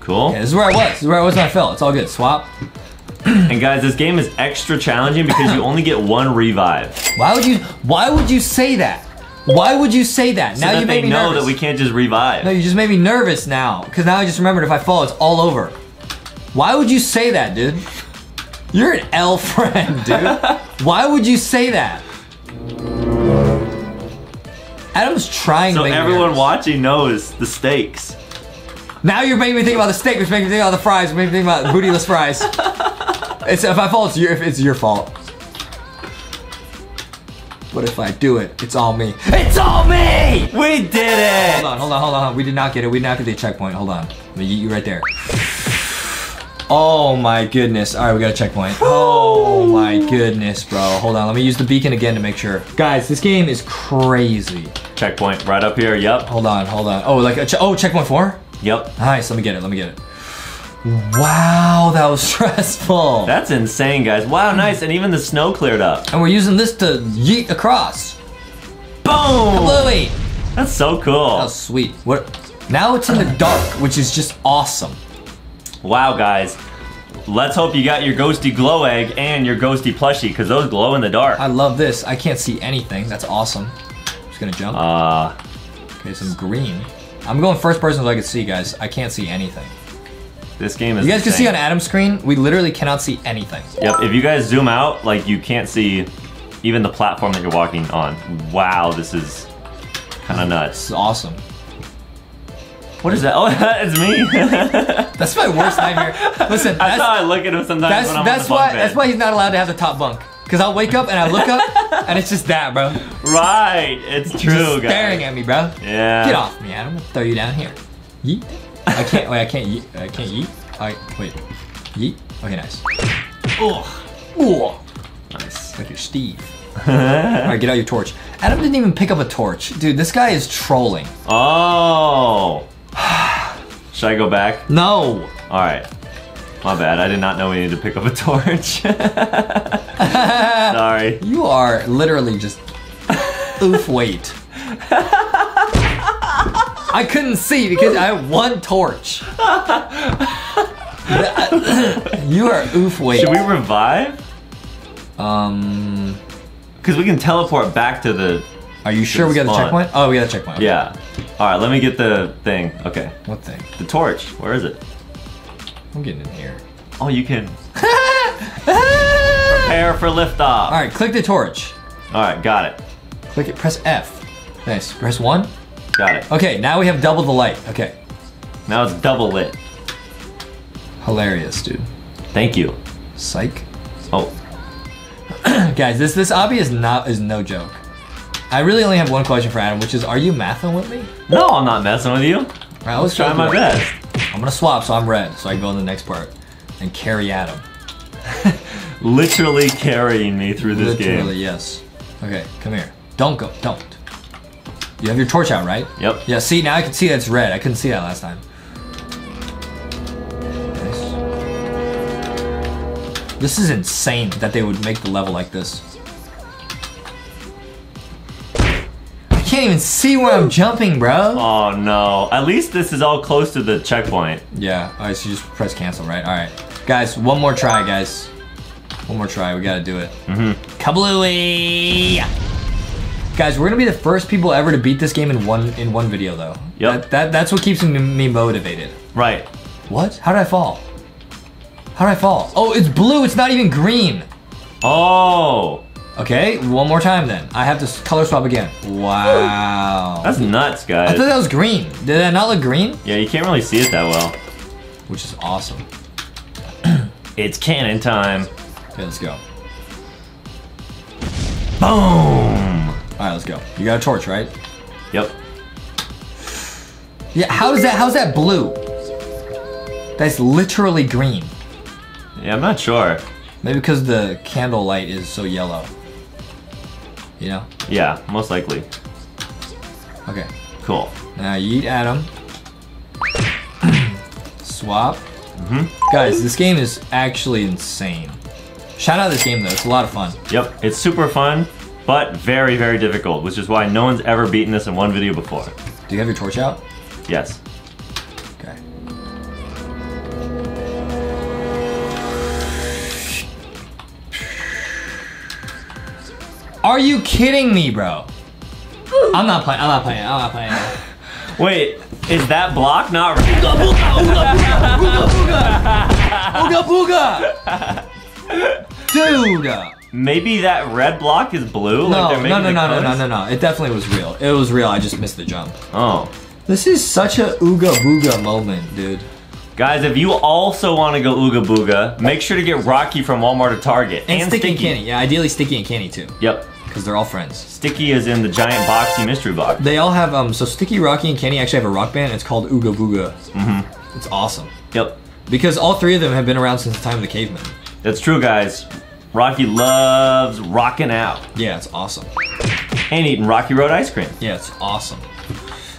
Cool. Yeah, this is where I was. This is where I was when I fell. It's all good. Swap. <clears throat> And guys, this game is extra challenging because you only get one revive. Why would you? Why would you say that? Why would you say that? now that you made me know nervous. that we can't just revive. No, you just made me nervous now. Because now I just remembered if I fall, it's all over. Why would you say that, dude? You're an L friend, dude. <laughs> Why would you say that? Adam's trying so to make me everyone watching knows the stakes. Now you're making me think about the steak, which makes me think about the fries, which makes me think about bootyless fries. <laughs> It's if I fall, it's your if it's your fault. But if I do it, it's all me. It's all me! We did it! Hold on, hold on, hold on. We did not get it. We did not get the checkpoint. Hold on. Let me yeet you right there. Oh my goodness. All right, we got a checkpoint. Oh my goodness, bro. Hold on. Let me use the beacon again to make sure. Guys, this game is crazy. Checkpoint right up here. Yep. Hold on, hold on. Oh, like a che- oh, checkpoint four. Yep. Nice. Let me get it. Let me get it. Wow, that was <laughs> stressful. That's insane, guys. Wow, nice. And even the snow cleared up. and we're using this to yeet across. Boom! Bluey. That's so cool. Was sweet. What? Now it's in the dark, which is just awesome. Wow, guys. Let's hope you got your ghosty glow egg and your ghosty plushie, because those glow in the dark. I love this. I can't see anything. That's awesome. I'm Just gonna jump. Uh, Okay, some green. I'm going first person so I can see, guys. I can't see anything. This game is You guys can see on. Adam's screen, we literally cannot see anything. Yep, if you guys zoom out, like you can't see even the platform that you're walking on. Wow, this is kind of nuts. This is awesome. What is that? <laughs> Oh, it's me. <laughs> That's my worst nightmare. Listen, <laughs> That's how that's I look at him sometimes that's, when I'm that's on the why that's why he's not allowed to have the top bunk. Cause I'll wake up and I look up and it's just that, bro. Right, it's true, just guys. staring at me, bro. Yeah. Get off me, Adam. I'll throw you down here. Yeet. I can't. Wait, I can't eat. I can't eat. I, wait. Yeet. Okay, nice. Oh, Ooh. Nice. Like you're Steve. Alright, get out your torch. Adam didn't even pick up a torch. Dude, this guy is trolling. Oh. <sighs> Should I go back? No. All right. My bad. I did not know we needed to pick up a torch. <laughs> Sorry. You are literally just oof wait. <laughs> I couldn't see because I have one torch. <laughs> you are oof wait. Should we revive? Um, Because we can teleport back to the. are you sure we got the Spawn. checkpoint? Oh, we got a checkpoint. Okay. Yeah. All right. Let me get the thing. Okay. What thing? The torch. Where is it? I'm getting in here. Oh, you can <laughs> prepare for liftoff. All right, click the torch. All right. Got it. Click it. Press F. Nice. Press one. Got it. Okay, now we have double the light. Okay. Now it's double lit. Hilarious, dude. Thank you. Psych. Oh. <clears throat> Guys, this this obby is not is no joke. I really only have one question for Adam, which is, are you mathing with me? No, I'm not messing with you. All right, let's Try my best. I'm gonna swap, so I'm red, so I can go in the next part and carry Adam. <laughs> Literally carrying me through this Literally, game. Literally, yes. Okay, come here. Don't go. Don't. You have your torch out, right? Yep. Yeah. See, now I can see that's red. I couldn't see that last time. Nice. This is insane that they would make the level like this. I can't even see where I'm jumping, bro. Oh no. At least this is all close to the checkpoint. Yeah. All right. So you just press cancel, right? All right, guys. One more try, guys. One more try. We gotta do it. Mm-hmm. Kablooey! Guys, we're gonna be the first people ever to beat this game in one in one video, though. Yep. That, that that's what keeps me, me motivated. Right. What? How did I fall? How did I fall? Oh, it's blue. It's not even green. Oh. Okay, one more time then. I have to color swap again. Wow. That's nuts, guys. I thought that was green. Did that not look green? Yeah, you can't really see it that well. Which is awesome. <clears throat> It's cannon time. Okay, let's go. Boom. Right, let's go. You got a torch, right? Yep. Yeah, how is that? How's that blue? That's literally green. Yeah, I'm not sure. Maybe because the candle light is so yellow. You know? Yeah, most likely. Okay. Cool. Now you eat Adam. Swap. Mm -hmm. Guys, this game is actually insane. Shout out this game though, it's a lot of fun. Yep, it's super fun, but very, very difficult, which is why no one's ever beaten this in one video before. Do you have your torch out? Yes. Okay. Are you kidding me, bro? I'm not playing. I'm not playing. I'm not playing. <laughs> Wait, is that block not Ooga booga! <laughs> <laughs> Dude! Maybe that red block is blue? No, they're no, no, no, no, no, no, no. It definitely was real. It was real. I just missed the jump. Oh. This is such a ooga booga moment, dude. Guys, if you also want to go Ooga Booga, make sure to get Rocky from Walmart or Target. And, Sticky and Canny. Yeah, ideally Sticky and Canny too, Yep. because they're all friends. Sticky is in the giant boxy mystery box. They all have um. So Sticky, Rocky, and Kenny actually have a rock band. It's called Ooga Booga. Mm-hmm. It's awesome Yep. because all three of them have been around since the time of the cavemen. That's true, guys. Rocky loves rocking out Yeah, it's awesome. and eating Rocky Road ice cream. Yeah, it's awesome.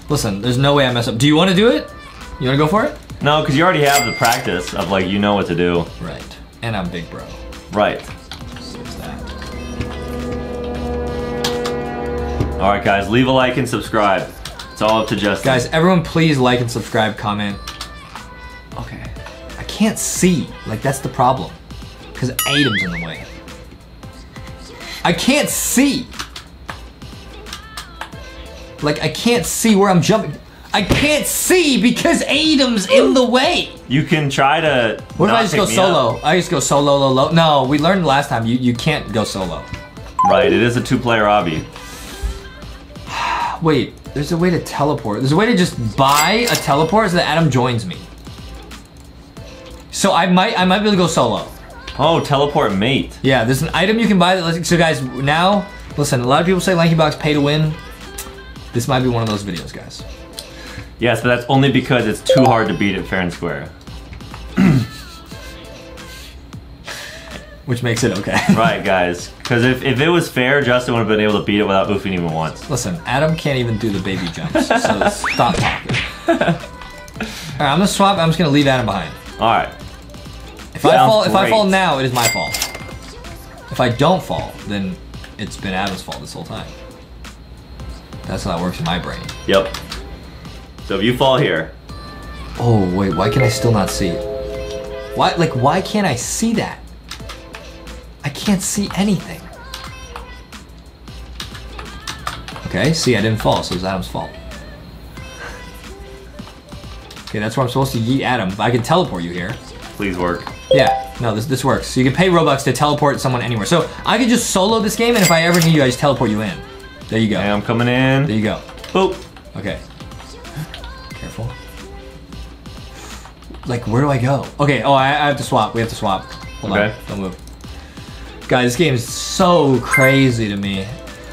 Listen, there's no way I mess up. Do you want to do it? You want to go for it? No, because you already have the practice of like you know what to do. Right. And I'm big bro. Right. So there's that. All right, guys, leave a like and subscribe. It's all up to Justin. Guys, everyone, please like and subscribe, comment. Okay. I can't see. Like that's the problem. Because Adam's in the way. I can't see. Like I can't see where I'm jumping. I can't see because Adam's in the way. you can try to. What if I just go solo? up. I just go solo, low, low. No, we learned last time you, you can't go solo. Right, it is a two-player obby. <sighs> Wait, there's a way to teleport. There's a way to just buy a teleport so that Adam joins me. So I might I might be able to go solo. Oh, teleport mate. Yeah, there's an item you can buy that lets- so guys now listen, a lot of people say LankyBox pay to win. This might be one of those videos, guys. Yes, but that's only because it's too hard to beat it fair and square. Which makes it okay. <laughs> Right, guys. Because if, if it was fair, Justin would have been able to beat it without oofing even once. Listen, Adam can't even do the baby jumps, so <laughs> stop talking. Alright, I'm gonna swap, I'm just gonna leave Adam behind. All right. If I Sounds fall if I fall now, it is my fault. If I don't fall, then it's been Adam's fault this whole time. That's how it works in my brain. Yep. So if you fall here, Oh wait, why can I still not see? Why like why can't I see that? I can't see anything. Okay, see I didn't fall, so it's Adam's fault. <laughs> Okay, that's where I'm supposed to yeet Adam. I can teleport you here. Please work. Yeah, no, this this works. So you can pay Robux to teleport someone anywhere. So I could just solo this game, and if I ever need you, I just teleport you in. There you go. Hey, I'm coming in. There you go. Boop. Okay. Careful. Like, where do I go? Okay. Oh, I, I have to swap. We have to swap. Hold Okay. on. Don't move. Guys, this game is so crazy to me.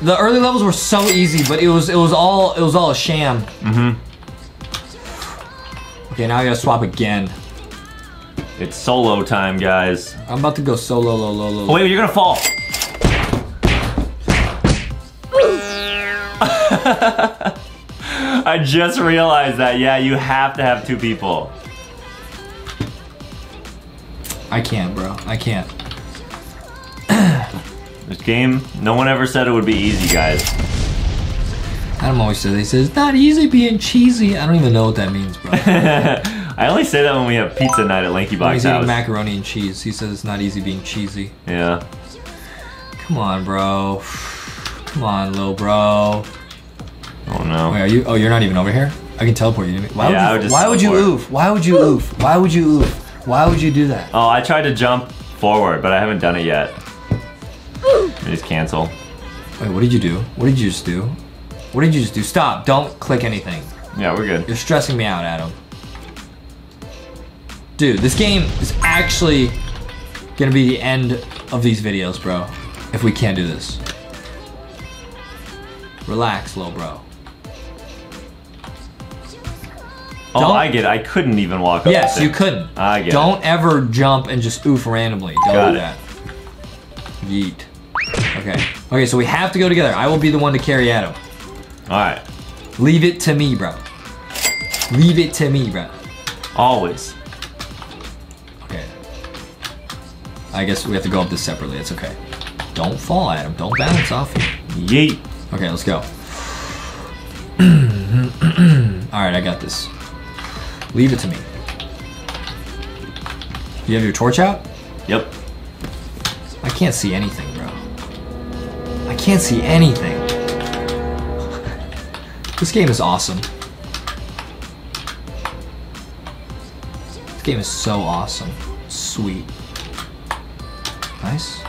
The early levels were so easy, but it was it was all it was all a sham. Mm-hmm. Okay, now I gotta swap again. It's solo time, guys. I'm about to go solo, low, low, low. Oh, wait, you're gonna fall. <laughs> I just realized that. Yeah, you have to have two people. I can't, bro. I can't. <clears throat> This game, no one ever said it would be easy, guys. Adam always says, he says, it's not easy being cheesy. I don't even know what that means, bro. <laughs> I only say that when we have pizza night at LankyBox he's eating macaroni and cheese. He says it's not easy being cheesy. yeah. Come on, bro. Come on, little bro. Oh no. Wait, are you? Oh, you're not even over here. I can teleport you. Why Yeah, would you? just Why would you oof? Why would you oof? Why would you oof? Why would you do that? Oh, I tried to jump forward, but I haven't done it yet. I just cancel. Wait, what did you do? What did you just do? What did you just do? Stop! Don't click anything. Yeah, we're good. You're stressing me out, Adam. Dude, this game is actually gonna be the end of these videos, bro. If we can't do this. Relax, little bro. Oh, Don't- I get it. I couldn't even walk up. Yes, you couldn't. I get Don't ever jump and just oof randomly. Don't Got do it. that. Yeet. Okay. Okay, so we have to go together. I will be the one to carry Adam. All right. Leave it to me, bro. Leave it to me, bro. Always. I guess we have to go up this separately. It's okay. Don't fall, Adam. Don't bounce off you. Yeet. Okay, let's go. <clears throat> All right, I got this. Leave it to me. You have your torch out? Yep. I can't see anything, bro. I can't see anything. <laughs> This game is awesome. This game is so awesome. Sweet. Nice.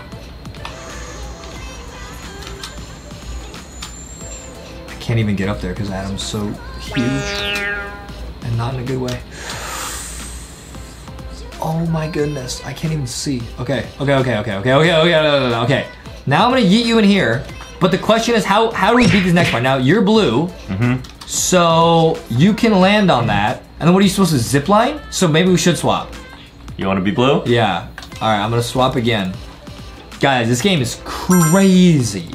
I can't even get up there because Adam's so huge. And not in a good way. Oh my goodness, I can't even see. Okay, okay, okay, okay, okay, okay, okay, okay. Now I'm gonna yeet you in here, but the question is how, how do we beat this next part? Now, you're blue, mm -hmm. so you can land on that, and then what are you supposed to, zip line? So maybe we should swap. You wanna be blue? Yeah. All right, I'm gonna swap again. Guys, this game is crazy.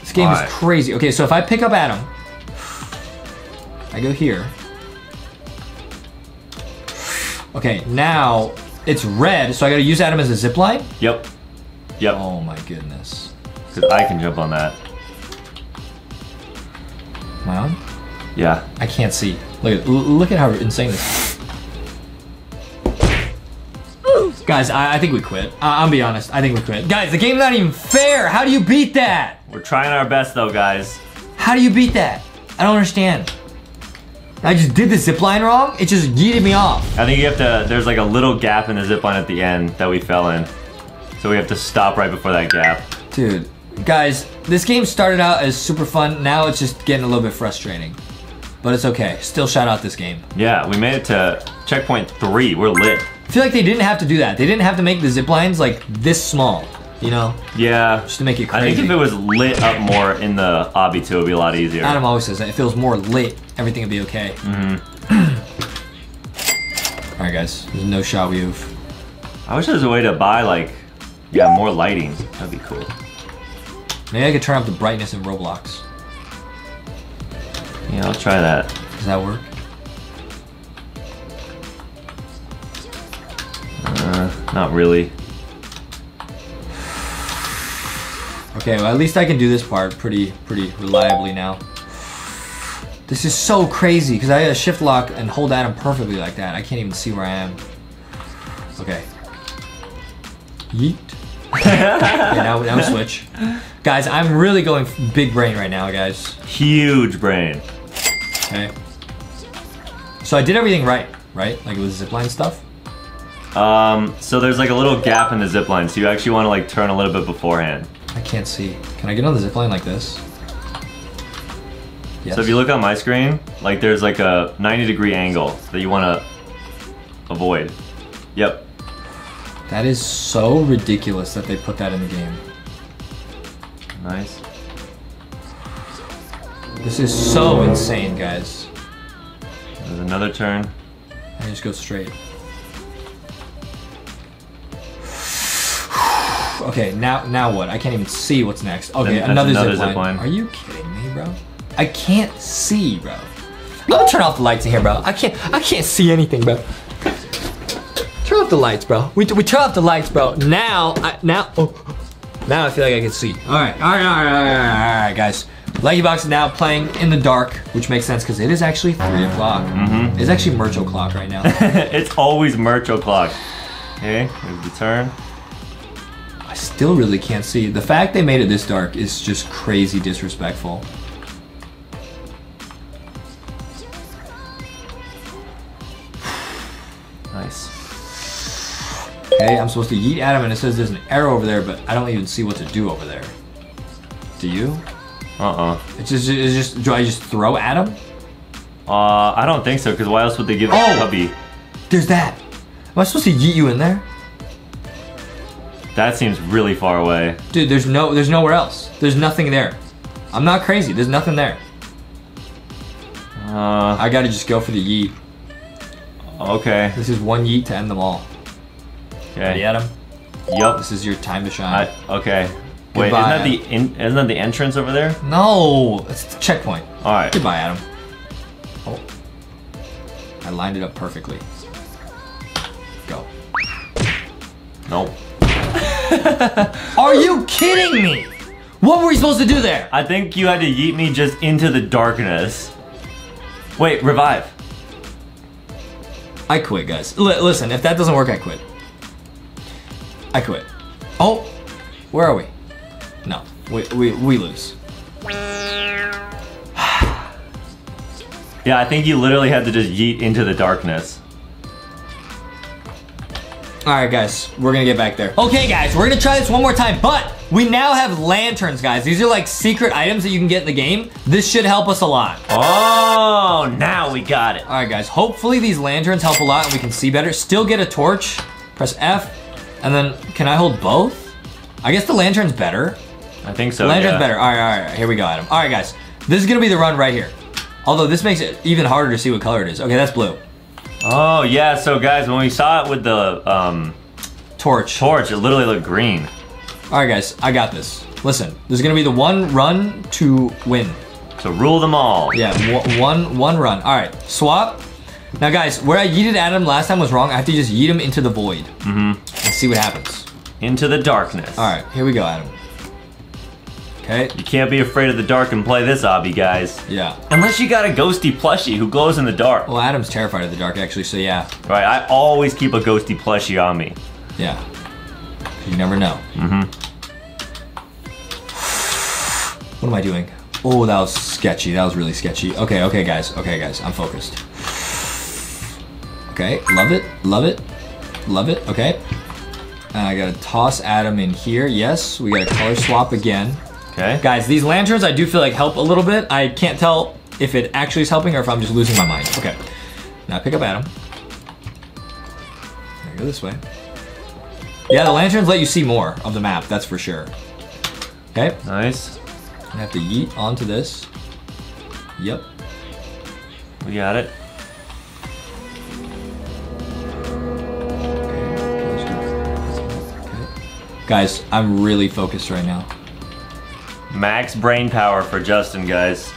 This game Alright. is crazy. Okay, so if I pick up Adam, I go here. Okay, now it's red, so I gotta use Adam as a zip line? Yep. Yep. Oh my goodness. Because I can jump on that. Am I on? Yeah. I can't see. Look at look at how insane this is. Guys, I, I think we quit. I, I'll be honest. I think we quit. Guys, the game's not even fair. How do you beat that? We're trying our best though, guys. How do you beat that? I don't understand. I just did the zip line wrong. It just yeeted me off. I think you have to. There's like a little gap in the zip line at the end that we fell in, so we have to stop right before that gap. Dude, guys, this game started out as super fun. Now it's just getting a little bit frustrating. But it's okay. Still shout out this game. Yeah, we made it to checkpoint three. We're lit. I feel like they didn't have to do that. They didn't have to make the zip lines like this small, you know, Yeah. just to make it I think if it was lit up more in the obby too, it'd be a lot easier. Adam always says that. It feels more lit. Everything would be okay. Mm-hmm. <clears throat> All right, guys. There's no shot we have. I wish there was a way to buy like, yeah, more lighting. That'd be cool. Maybe I could turn up the brightness in Roblox. Yeah, I'll try that. Does that work? Not really. Okay, well, at least I can do this part pretty, pretty reliably now. This is so crazy because I had a shift lock and hold Adam perfectly like that. I can't even see where I am. Okay. Yeet. <laughs> okay, now, now switch. Guys, I'm really going big brain right now, guys. Huge brain. Okay. So I did everything right, right? Like it was zipline stuff. Um, so there's like a little gap in the zip line, so you actually want to like turn a little bit beforehand. I can't see. Can I get on the zipline like this? Yes. So if you look on my screen, like there's like a 90 degree angle that you want to avoid. Yep. that is so ridiculous that they put that in the game. Nice. This is so insane, guys. There's another turn. I just go straight. Okay, now now what? I can't even see what's next. Okay, that's another, another zip, zip line. line. Are you kidding me, bro? I can't see, bro. I'm gonna turn off the lights in here, bro. I can't I can't see anything, bro. Turn off the lights, bro. We, we turn off the lights, bro. Now I now oh, now I feel like I can see. All right, all right, all right, all right, all right, all right guys. LankyBox is now playing in the dark, which makes sense because it is actually three o'clock. Mm-hmm. It's actually merch o'clock right now. <laughs> it's always merch o'clock. Okay, there's the turn. Still really can't see. The fact they made it this dark is just crazy disrespectful. <sighs> Nice. Okay, I'm supposed to yeet at him and it says there's an arrow over there, but I don't even see what to do over there. Do you? Uh-uh. It's just, it's just do I just throw at him? Uh, I don't think so, because why else would they give Oh! Hubby? There's that. Am I supposed to yeet you in there? That seems really far away. Dude, there's no there's nowhere else. There's nothing there. I'm not crazy. There's nothing there. Uh, I gotta just go for the yeet. okay. This is one yeet to end them all. Ready, Okay. Adam? Yup. This is your time to shine. I, okay. Wait, isn't that the in, isn't that the entrance over there? No, it's the checkpoint. All right. Goodbye, Adam. Oh, I lined it up perfectly. Go. Nope. Are you kidding me? What were we supposed to do there? I think you had to yeet me just into the darkness. Wait, revive. I quit, guys. Li- listen, if that doesn't work, I quit. I quit. Oh, where are we? No, we, we, we lose. <sighs> Yeah, I think you literally had to just yeet into the darkness. All right, guys, we're gonna get back there. Okay, guys, we're gonna try this one more time, but we now have lanterns, guys. These are like secret items that you can get in the game. This should help us a lot. Oh, now we got it. All right, guys, hopefully these lanterns help a lot and we can see better. Still get a torch, press F, and then can I hold both? I guess the lantern's better. I think so. lantern's yeah. better. All right, all right, here we go, Adam. All right, guys, this is gonna be the run right here. Although this makes it even harder to see what color it is. Okay, that's blue. Oh yeah, so guys, when we saw it with the um, Torch. torch, it literally looked green. All right, guys, I got this. Listen, this is gonna be the one run to win. So rule them all. Yeah, one one run. All right, swap. Now, guys, where I yeeted Adam last time was wrong. I have to just yeet him into the void. Mm-hmm. And see what happens. Into the darkness. All right, here we go, Adam. Okay. You can't be afraid of the dark and play this obby, guys. Yeah. Unless you got a ghosty plushie who glows in the dark. Well, Adam's terrified of the dark, actually. So yeah, Right, I always keep a ghosty plushie on me. yeah. You never know. Mm-hmm. What am I doing? Oh, that was sketchy. That was really sketchy. Okay, okay, guys. Okay, guys. I'm focused. Okay, love it, love it, love it. Okay. And I gotta toss Adam in here. Yes, we got a color swap again. Okay. Guys, these lanterns I do feel like help a little bit. I can't tell if it actually is helping or if I'm just losing my mind. Okay. Now pick up Adam. Now go this way. Yeah, the lanterns let you see more of the map, that's for sure. Okay, Nice. I have to yeet onto this. Yep. We got it. Okay. Guys, I'm really focused right now. Max brain power for Justin, guys.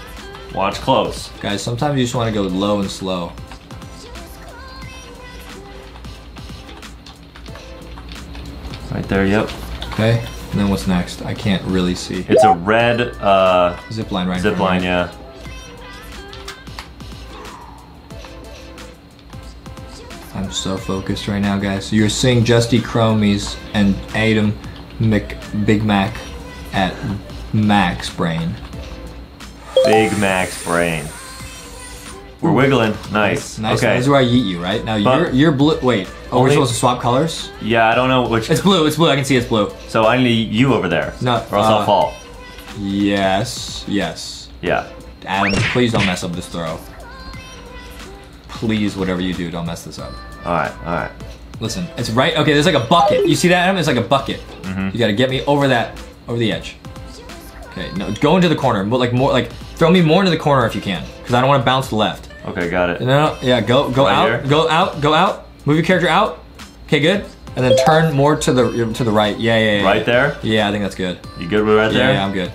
Watch close. Guys, sometimes you just want to go low and slow. Right there, yep. Okay, and then what's next? I can't really see. It's a red uh, Zip line right zip line, yeah. I'm so focused right now, guys. You're seeing Justy Chromies and Adam Mc Big Mac at Max Brain. Big Max brain. We're wiggling. Nice. Nice. Okay. This is where I yeet you, right? Now you're you're blue. Wait. Oh, we're supposed to swap colors? Yeah, I don't know which. It's blue. It's blue. I can see it's blue. So I need you over there. No, Or else I'll uh, fall. Yes. Yes. Yeah. Adam, please don't mess up this throw. Please, whatever you do, don't mess this up. All right. All right. Listen, it's right. Okay, there's like a bucket. You see that, Adam? It's like a bucket. Mm-hmm. You gotta get me over that, over the edge. Okay, no, go into the corner. But like more, like throw me more into the corner if you can, because I don't want to bounce left. Okay, got it. No, yeah, go, go Right out, here? go out, go out. Move your character out. Okay, good. And then turn more to the to the right. Yeah, yeah, yeah. Right there? Yeah, I think that's good. You good with right Yeah, there? yeah, I'm good.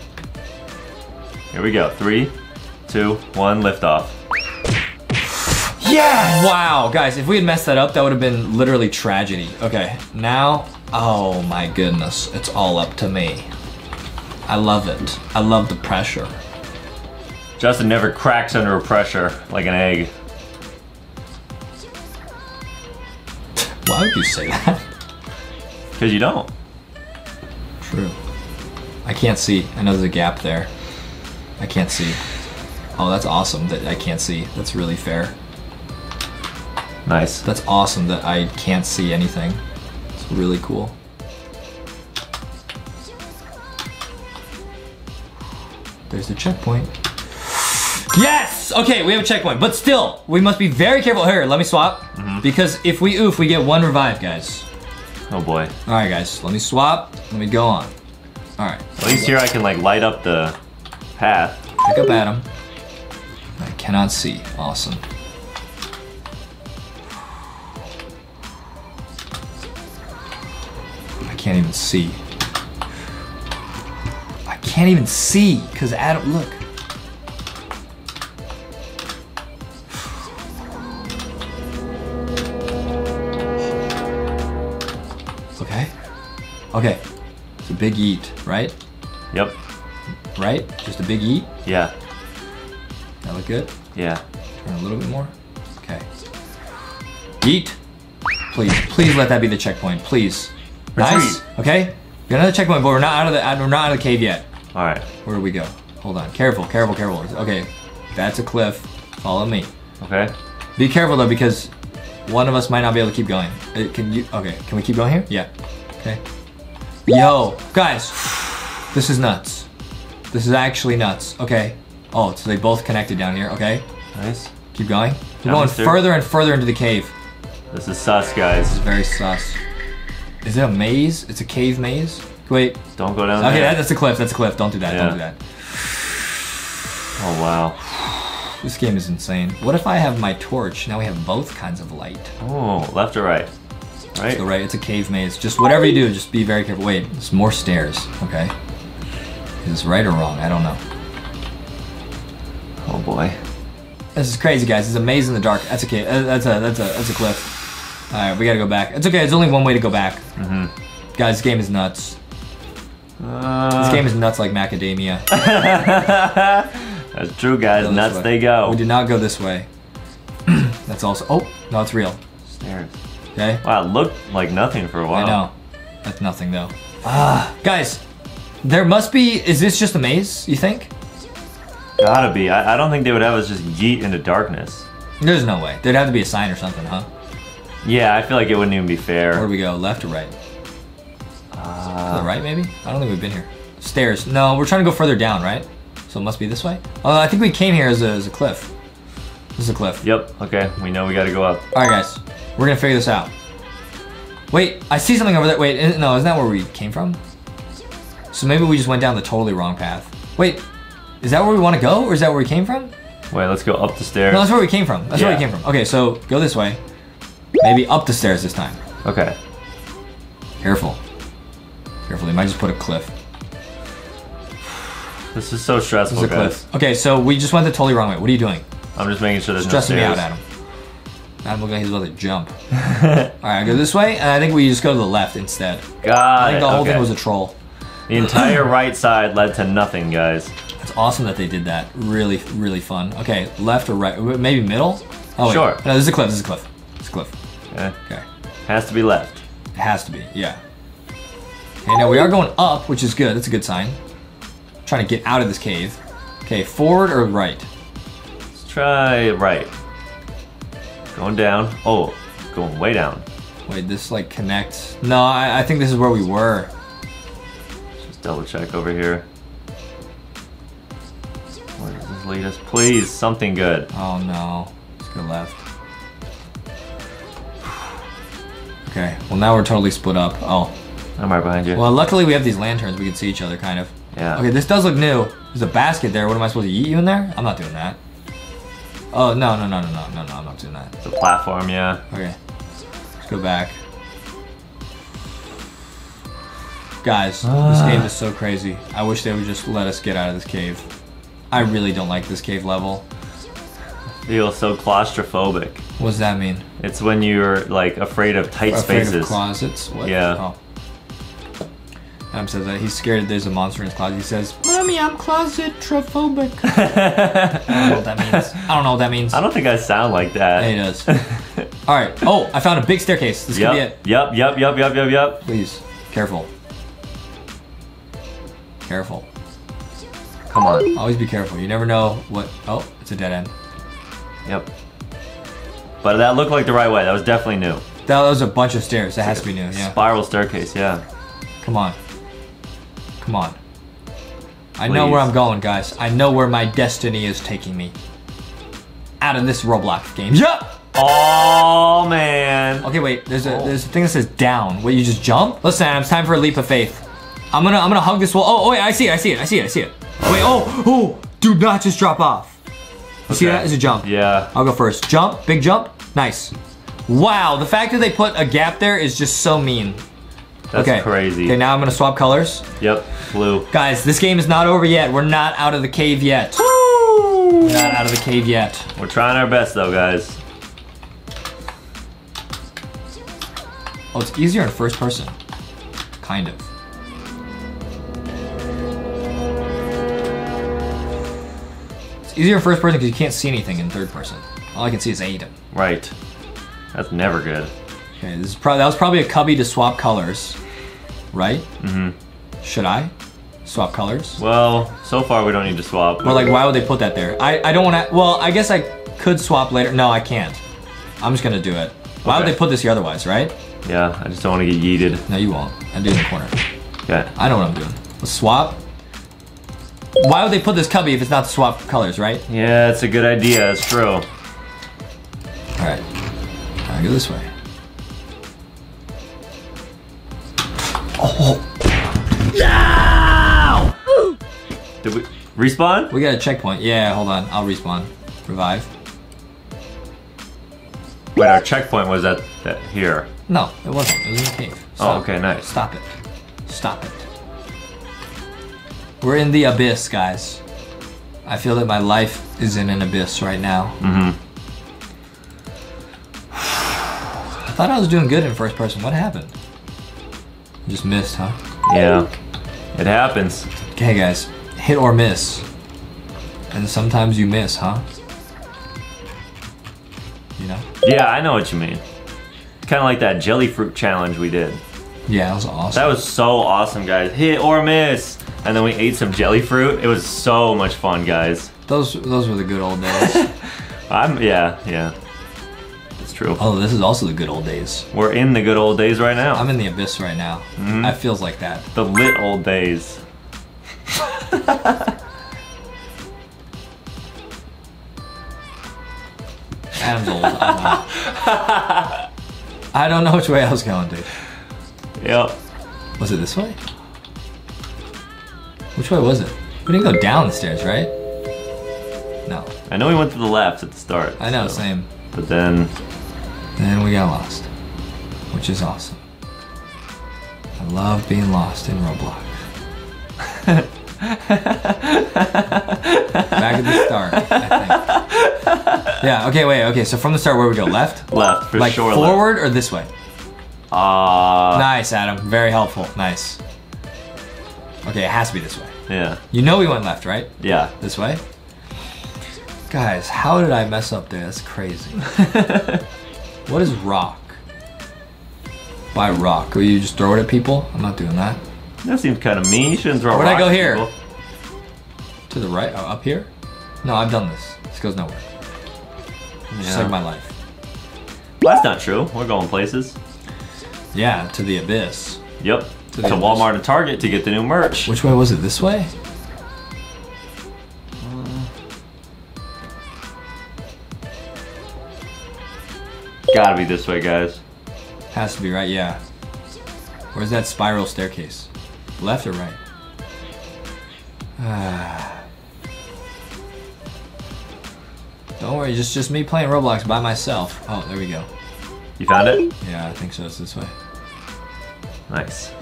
Here we go. Three, two, one, lift off. Yeah! Wow, guys, if we had messed that up, that would have been literally tragedy. Okay, now, oh my goodness, it's all up to me. I love it. I love the pressure. Justin never cracks under pressure like an egg. Why would you say that? Because you don't. True. I can't see. I know there's a gap there. I can't see. Oh, that's awesome that I can't see. That's really fair. Nice. That's awesome that I can't see anything. It's really cool. There's the checkpoint. Yes! Okay, we have a checkpoint, but still, we must be very careful. Here, let me swap. Mm-hmm. Because if we oof, we get one revive, guys. Oh boy. All right, guys, let me swap. Let me go on. All right, At least here I can like light up the path. pick up Adam. I cannot see. Awesome. I can't even see. I can't even see because Adam, look. Okay. Okay. It's a big yeet, right? Yep. Right? Just a big yeet. Yeah. That look good? Yeah. Turn a little bit more. Okay. Yeet. Please, please let that be the checkpoint. Please. Nice. Okay. We got another checkpoint, but we're not out of the we're not out of the cave yet. All right. Where do we go? Hold on. Careful, careful, careful. Okay. That's a cliff. Follow me. Okay. Be careful though, because one of us might not be able to keep going. Uh, Can you? Okay. Can we keep going here? Yeah. Okay. Yo, guys, this is nuts. This is actually nuts. Okay. Oh, so they both connected down here. Okay. Nice. Keep going. We're going the further and further into the cave. This is sus, guys. This is very sus. Is it a maze? It's a cave maze. Wait. Don't go down Okay, there. that, that's a cliff. That's a cliff. Don't do that. Don't do that. Oh wow. This game is insane. What if I have my torch? Now we have both kinds of light. Oh, left or right? Right. So right, it's a cave maze. Just whatever you do, just be very careful. Wait, there's more stairs. Okay. Is this right or wrong? I don't know. Oh boy. This is crazy, guys. It's a maze in the dark. That's a cave. uh, That's a that's a that's a cliff. All right, we gotta go back. It's okay. There's only one way to go back. Mm-hmm. Guys, this game is nuts. Uh, This game is nuts like macadamia. <laughs> That's true, guys. Nuts they go. We did not go this way. <clears throat> That's also. Oh no, it's real. Stairs. Okay. Wow, it looked like nothing for a while. I know. That's nothing though. Ah, guys, there must be. Is this just a maze? You think? Gotta be. I, I don't think they would have us just yeet into darkness. There's no way. There'd have to be a sign or something, huh? Yeah, I feel like it wouldn't even be fair. Where do we go? Left or right? To Uh, the right, maybe? I don't think we've been here. Stairs. No, we're trying to go further down, right? So it must be this way. Oh, I think we came here as a, as a cliff. This is a cliff. Yep. Okay. We know we gotta go up. All right, guys, we're gonna figure this out. Wait, I see something over there. Wait, no, isn't that where we came from? So maybe we just went down the totally wrong path. Wait, is that where we want to go, or is that where we came from? Wait, let's go up the stairs. No, that's where we came from. That's where we came from. Okay, so go this way. Maybe up the stairs this time. Okay. Careful. Careful, they might just put a cliff. This is so stressful, There's a guys. cliff. Okay, so we just went the totally wrong way. What are you doing? I'm just making sure there's Stressing no me out. Adam. Adam looked like he's about to jump. <laughs> Alright, I go this way, and I think we just go to the left instead. Got I think the whole okay. thing was a troll. The entire <laughs> right side led to nothing, guys. It's awesome that they did that. Really, really fun. Okay, left or right? Maybe middle? Oh, wait. Sure. No, this is a cliff. This is a cliff. This is a cliff. Okay. Okay. Has to be left. It has to be, yeah. Okay, now we are going up, which is good. That's a good sign. Trying to get out of this cave. Okay, forward or right? Let's try right. Going down. Oh, going way down. Wait, this like connects. No, I, I think this is where we were. Just double check over here. Where does this lead us? Please, something good. Oh no. Let's go left. Okay, well now we're totally split up. Oh. I'm right behind you. Well, luckily we have these lanterns. We can see each other, kind of. Yeah. Okay, this does look new. There's a basket there. What am I supposed to yeet you in there? I'm not doing that. Oh, no, no, no, no, no, no, no, I'm not doing that. The platform, yeah. Okay. Let's go back. Guys, this Ah. game is so crazy. I wish they would just let us get out of this cave. I really don't like this cave level. Feel so claustrophobic. What does that mean? It's when you're like afraid of tight Afraid spaces. of closets? What? Yeah. Oh. Adam says that he's scared there's a monster in his closet. He says, Mommy, I'm closetrophobic. <laughs> I don't know what that means. I don't know what that means. I don't think I sound like that. Yeah, he does. <laughs> All right. Oh, I found a big staircase. This could be it. yep, yep, yep, yep, yep, yep. Please, careful. Careful. Come on. Always be careful. You never know what. Oh, it's a dead end. Yep. But that looked like the right way. That was definitely new. That was a bunch of stairs. That has to be new. Yeah. Spiral staircase, yeah. Come on. Come on. I know where I'm going, guys. I know where my destiny is taking me. Out of this Roblox game. Yup. Oh man. Okay, wait. There's a Oh. there's a thing that says down. Wait, you just jump? Listen, Adam, it's time for a leap of faith. I'm gonna I'm gonna hug this wall. Oh, oh wait, I see it. I see it. I see it. I see it. Wait. Oh, oh. Do not just drop off. You see Okay. that? It's a jump. Yeah. I'll go first. Jump, big jump, nice. Wow, the fact that they put a gap there is just so mean. That's okay. crazy. Okay, now I'm gonna swap colors. Yep. Blue. Guys, this game is not over yet. We're not out of the cave yet. We're not out of the cave yet. We're trying our best though, guys. Oh, it's easier in first person. Kind of. It's easier in first person because you can't see anything in third person. All I can see is Aiden. Right. That's never good. Okay, this is probably that was probably a cubby to swap colors, right? Mm-hmm. Should I swap colors? Well, so far we don't need to swap. Or like, why would they put that there? I, I don't want to. Well, I guess I could swap later. No, I can't. I'm just gonna do it. Why would they put this here otherwise, right? Yeah, I just don't want to get yeeted. No, you won't. I do it in the corner. Okay. I know what I'm doing. Let's swap. Why would they put this cubby if it's not to swap colors, right? Yeah, it's a good idea. It's true. All right. I go this way. Oh, Did we respawn? we got a checkpoint. Yeah, hold on. I'll respawn. Revive. Wait, our checkpoint was at that here. No, it wasn't. It was in the cave. Oh, Stop. okay, nice. Stop it. Stop it. We're in the abyss, guys. I feel that my life is in an abyss right now. Mm-hmm. I thought I was doing good in first person. What happened? Just missed, huh? Yeah. It happens. Okay, guys. Hit or miss. And sometimes you miss, huh? You know? Yeah, I know what you mean. Kind of like that jelly fruit challenge we did. Yeah, that was awesome. That was so awesome, guys. Hit or miss. And then we ate some jelly fruit. It was so much fun, guys. those those were the good old days. <laughs> I'm yeah, yeah. True. oh, this is also the good old days. We're in the good old days right now. I'm in the abyss right now. Mm-hmm. That feels like that. the lit old days. Adam's old. I'm not. I don't know which way I was going, dude. Yep. Was it this way? Which way was it? We didn't go down the stairs, right? No. I know we went to the left at the start. I know, so- same. But then Then we got lost, which is awesome. I love being lost in Roblox. <laughs> Back at the start, I think. Yeah, okay, wait, okay, so from the start, where we go? Left? left for like sure. forward or this way? Left. Uh, Nice, Adam. Very helpful. Nice. Okay, it has to be this way. yeah, You know we went left, right? yeah. This way? Guys, how did I mess up there? That's crazy. <laughs> what is rock? Why rock? Will you just throw it at people? I'm not doing that. That seems kind of mean. You shouldn't throw. Where'd I go here? people. To the right? Oh, up here? No, I've done this. This goes nowhere. Just Yeah. like my life. Well, that's not true. We're going places. Yeah, to the abyss. Yep. To To, Walmart and Target to get the new merch. Which way was it? This way? Gotta be this way, guys. Has to be right, yeah. Where's that spiral staircase? Left or right? Ah. <sighs> Don't worry, just just me playing Roblox by myself. Oh, there we go. You found it? Yeah, I think so. It's this way. Nice.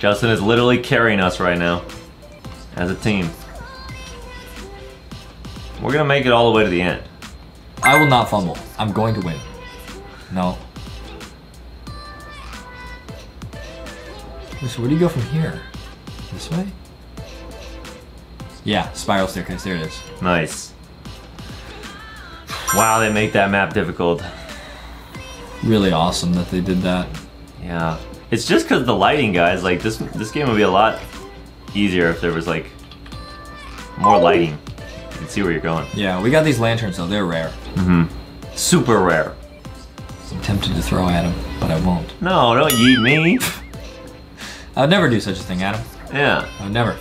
Justin is literally carrying us right now as a team. We're gonna make it all the way to the end. I will not fumble. I'm going to win. No. So where do you go from here? This way? Yeah, spiral staircase. There it is. Nice. Wow, they make that map difficult. Really awesome that they did that. Yeah. It's just because the lighting, guys. Like this, this game would be a lot easier if there was like more lighting. You can see where you're going. Yeah, we got these lanterns though. They're rare. Mm-hmm. Super rare. I'm tempted to throw at him, but I won't. No, don't yeet me. <laughs> I would never do such a thing, Adam. yeah. I would never.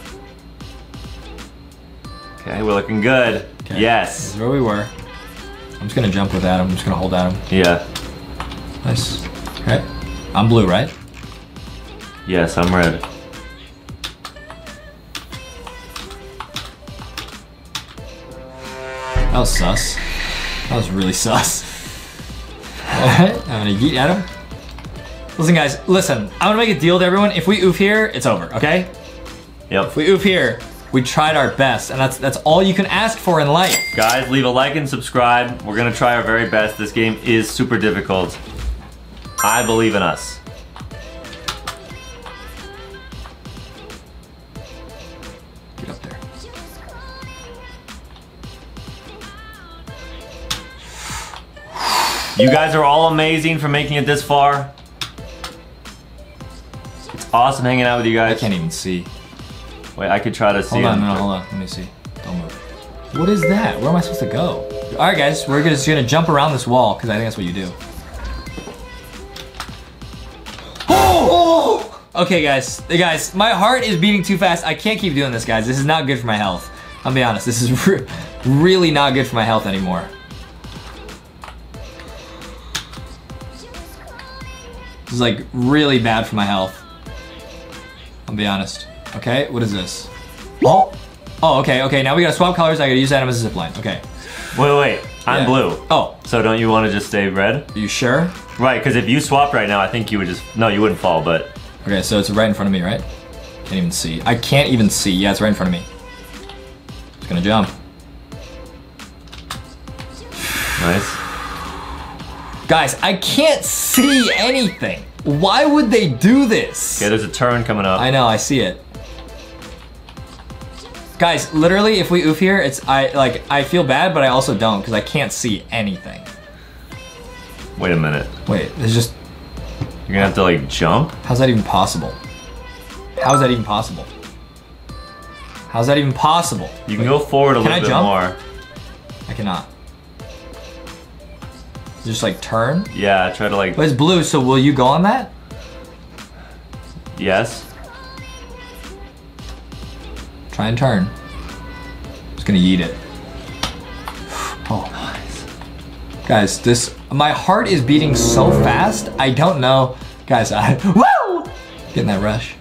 Okay, we're looking good. Okay. This Yes. is where we were. I'm just gonna jump with Adam. I'm just gonna hold Adam. Yeah. Nice. Okay. I'm blue, right? Yes, I'm red. That was sus. That was really sus. Alright, I'm gonna yeet at him. Listen, guys, listen. I'm gonna make a deal with everyone. If we oof here, it's over, okay? Yep. If we oof here, we tried our best, and that's that's all you can ask for in life. Guys, leave a like and subscribe. We're gonna try our very best. This game is super difficult. I believe in us. You guys are all amazing for making it this far. It's awesome hanging out with you guys. I can't even see. Wait, I could try to see Hold on, no, no, hold on. Let me see. Don't move. What is that? Where am I supposed to go? All right, guys, we're just gonna jump around this wall because I think that's what you do. Oh! Okay, guys, Hey, guys, my heart is beating too fast. I can't keep doing this, guys. This is not good for my health. I'll be honest. This is re <laughs> really not good for my health anymore. Is like really bad for my health. I'll be honest. Okay, what is this? Oh, oh, okay, okay. Now we gotta swap colors. I gotta use that as a zip line. Okay. Wait, wait, I'm Yeah. blue. Oh, So don't you want to just stay red? are you sure? Right, because if you swapped right now, I think you would just no, you wouldn't fall. But Okay, so it's right in front of me, right? Can't even see. I can't even see. Yeah, it's right in front of me. It's gonna jump. nice. Guys, I can't see anything. Why would they do this? Okay, there's a turn coming up. I know, I see it. Guys, literally, if we oof here, it's I like I feel bad, but I also don't because I can't see anything. Wait a minute. Wait, it's just You're gonna have to like jump. how's that even possible? How's that even possible? How's that even possible? You can go forward a Can little I bit jump? more. I cannot. Just like turn. Yeah, try to like But it's blue, so will you go on that? yes. Try and turn. Just gonna eat it. <sighs> Oh, nice. Guys, this my heart is beating so fast. I don't know, guys. I <laughs> woo getting that rush.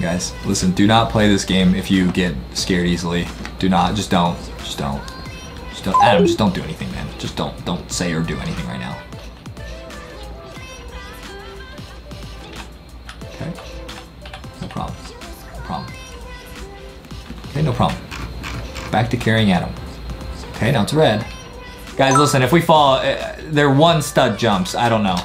Guys, listen. Do not play this game if you get scared easily. Do not. Just don't. Just don't. Don't. Adam, just don't do anything, man. Just don't. Don't say or do anything right now. Okay. No problem. No problem. Okay, no problem. Back to carrying Adam. Okay, now it's red. Guys, listen, if we fall, uh, they're one stud jumps. I don't know.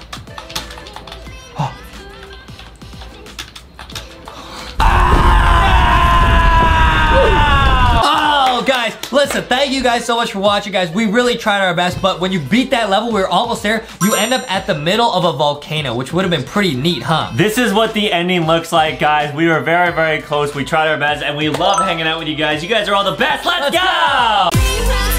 Listen, thank you guys so much for watching, guys. We really tried our best, but when you beat that level, we were almost there. You end up at the middle of a volcano, which would have been pretty neat, huh? This is what the ending looks like, guys. We were very, very close. We tried our best, and we love hanging out with you guys. You guys are all the best. Let's, Let's go!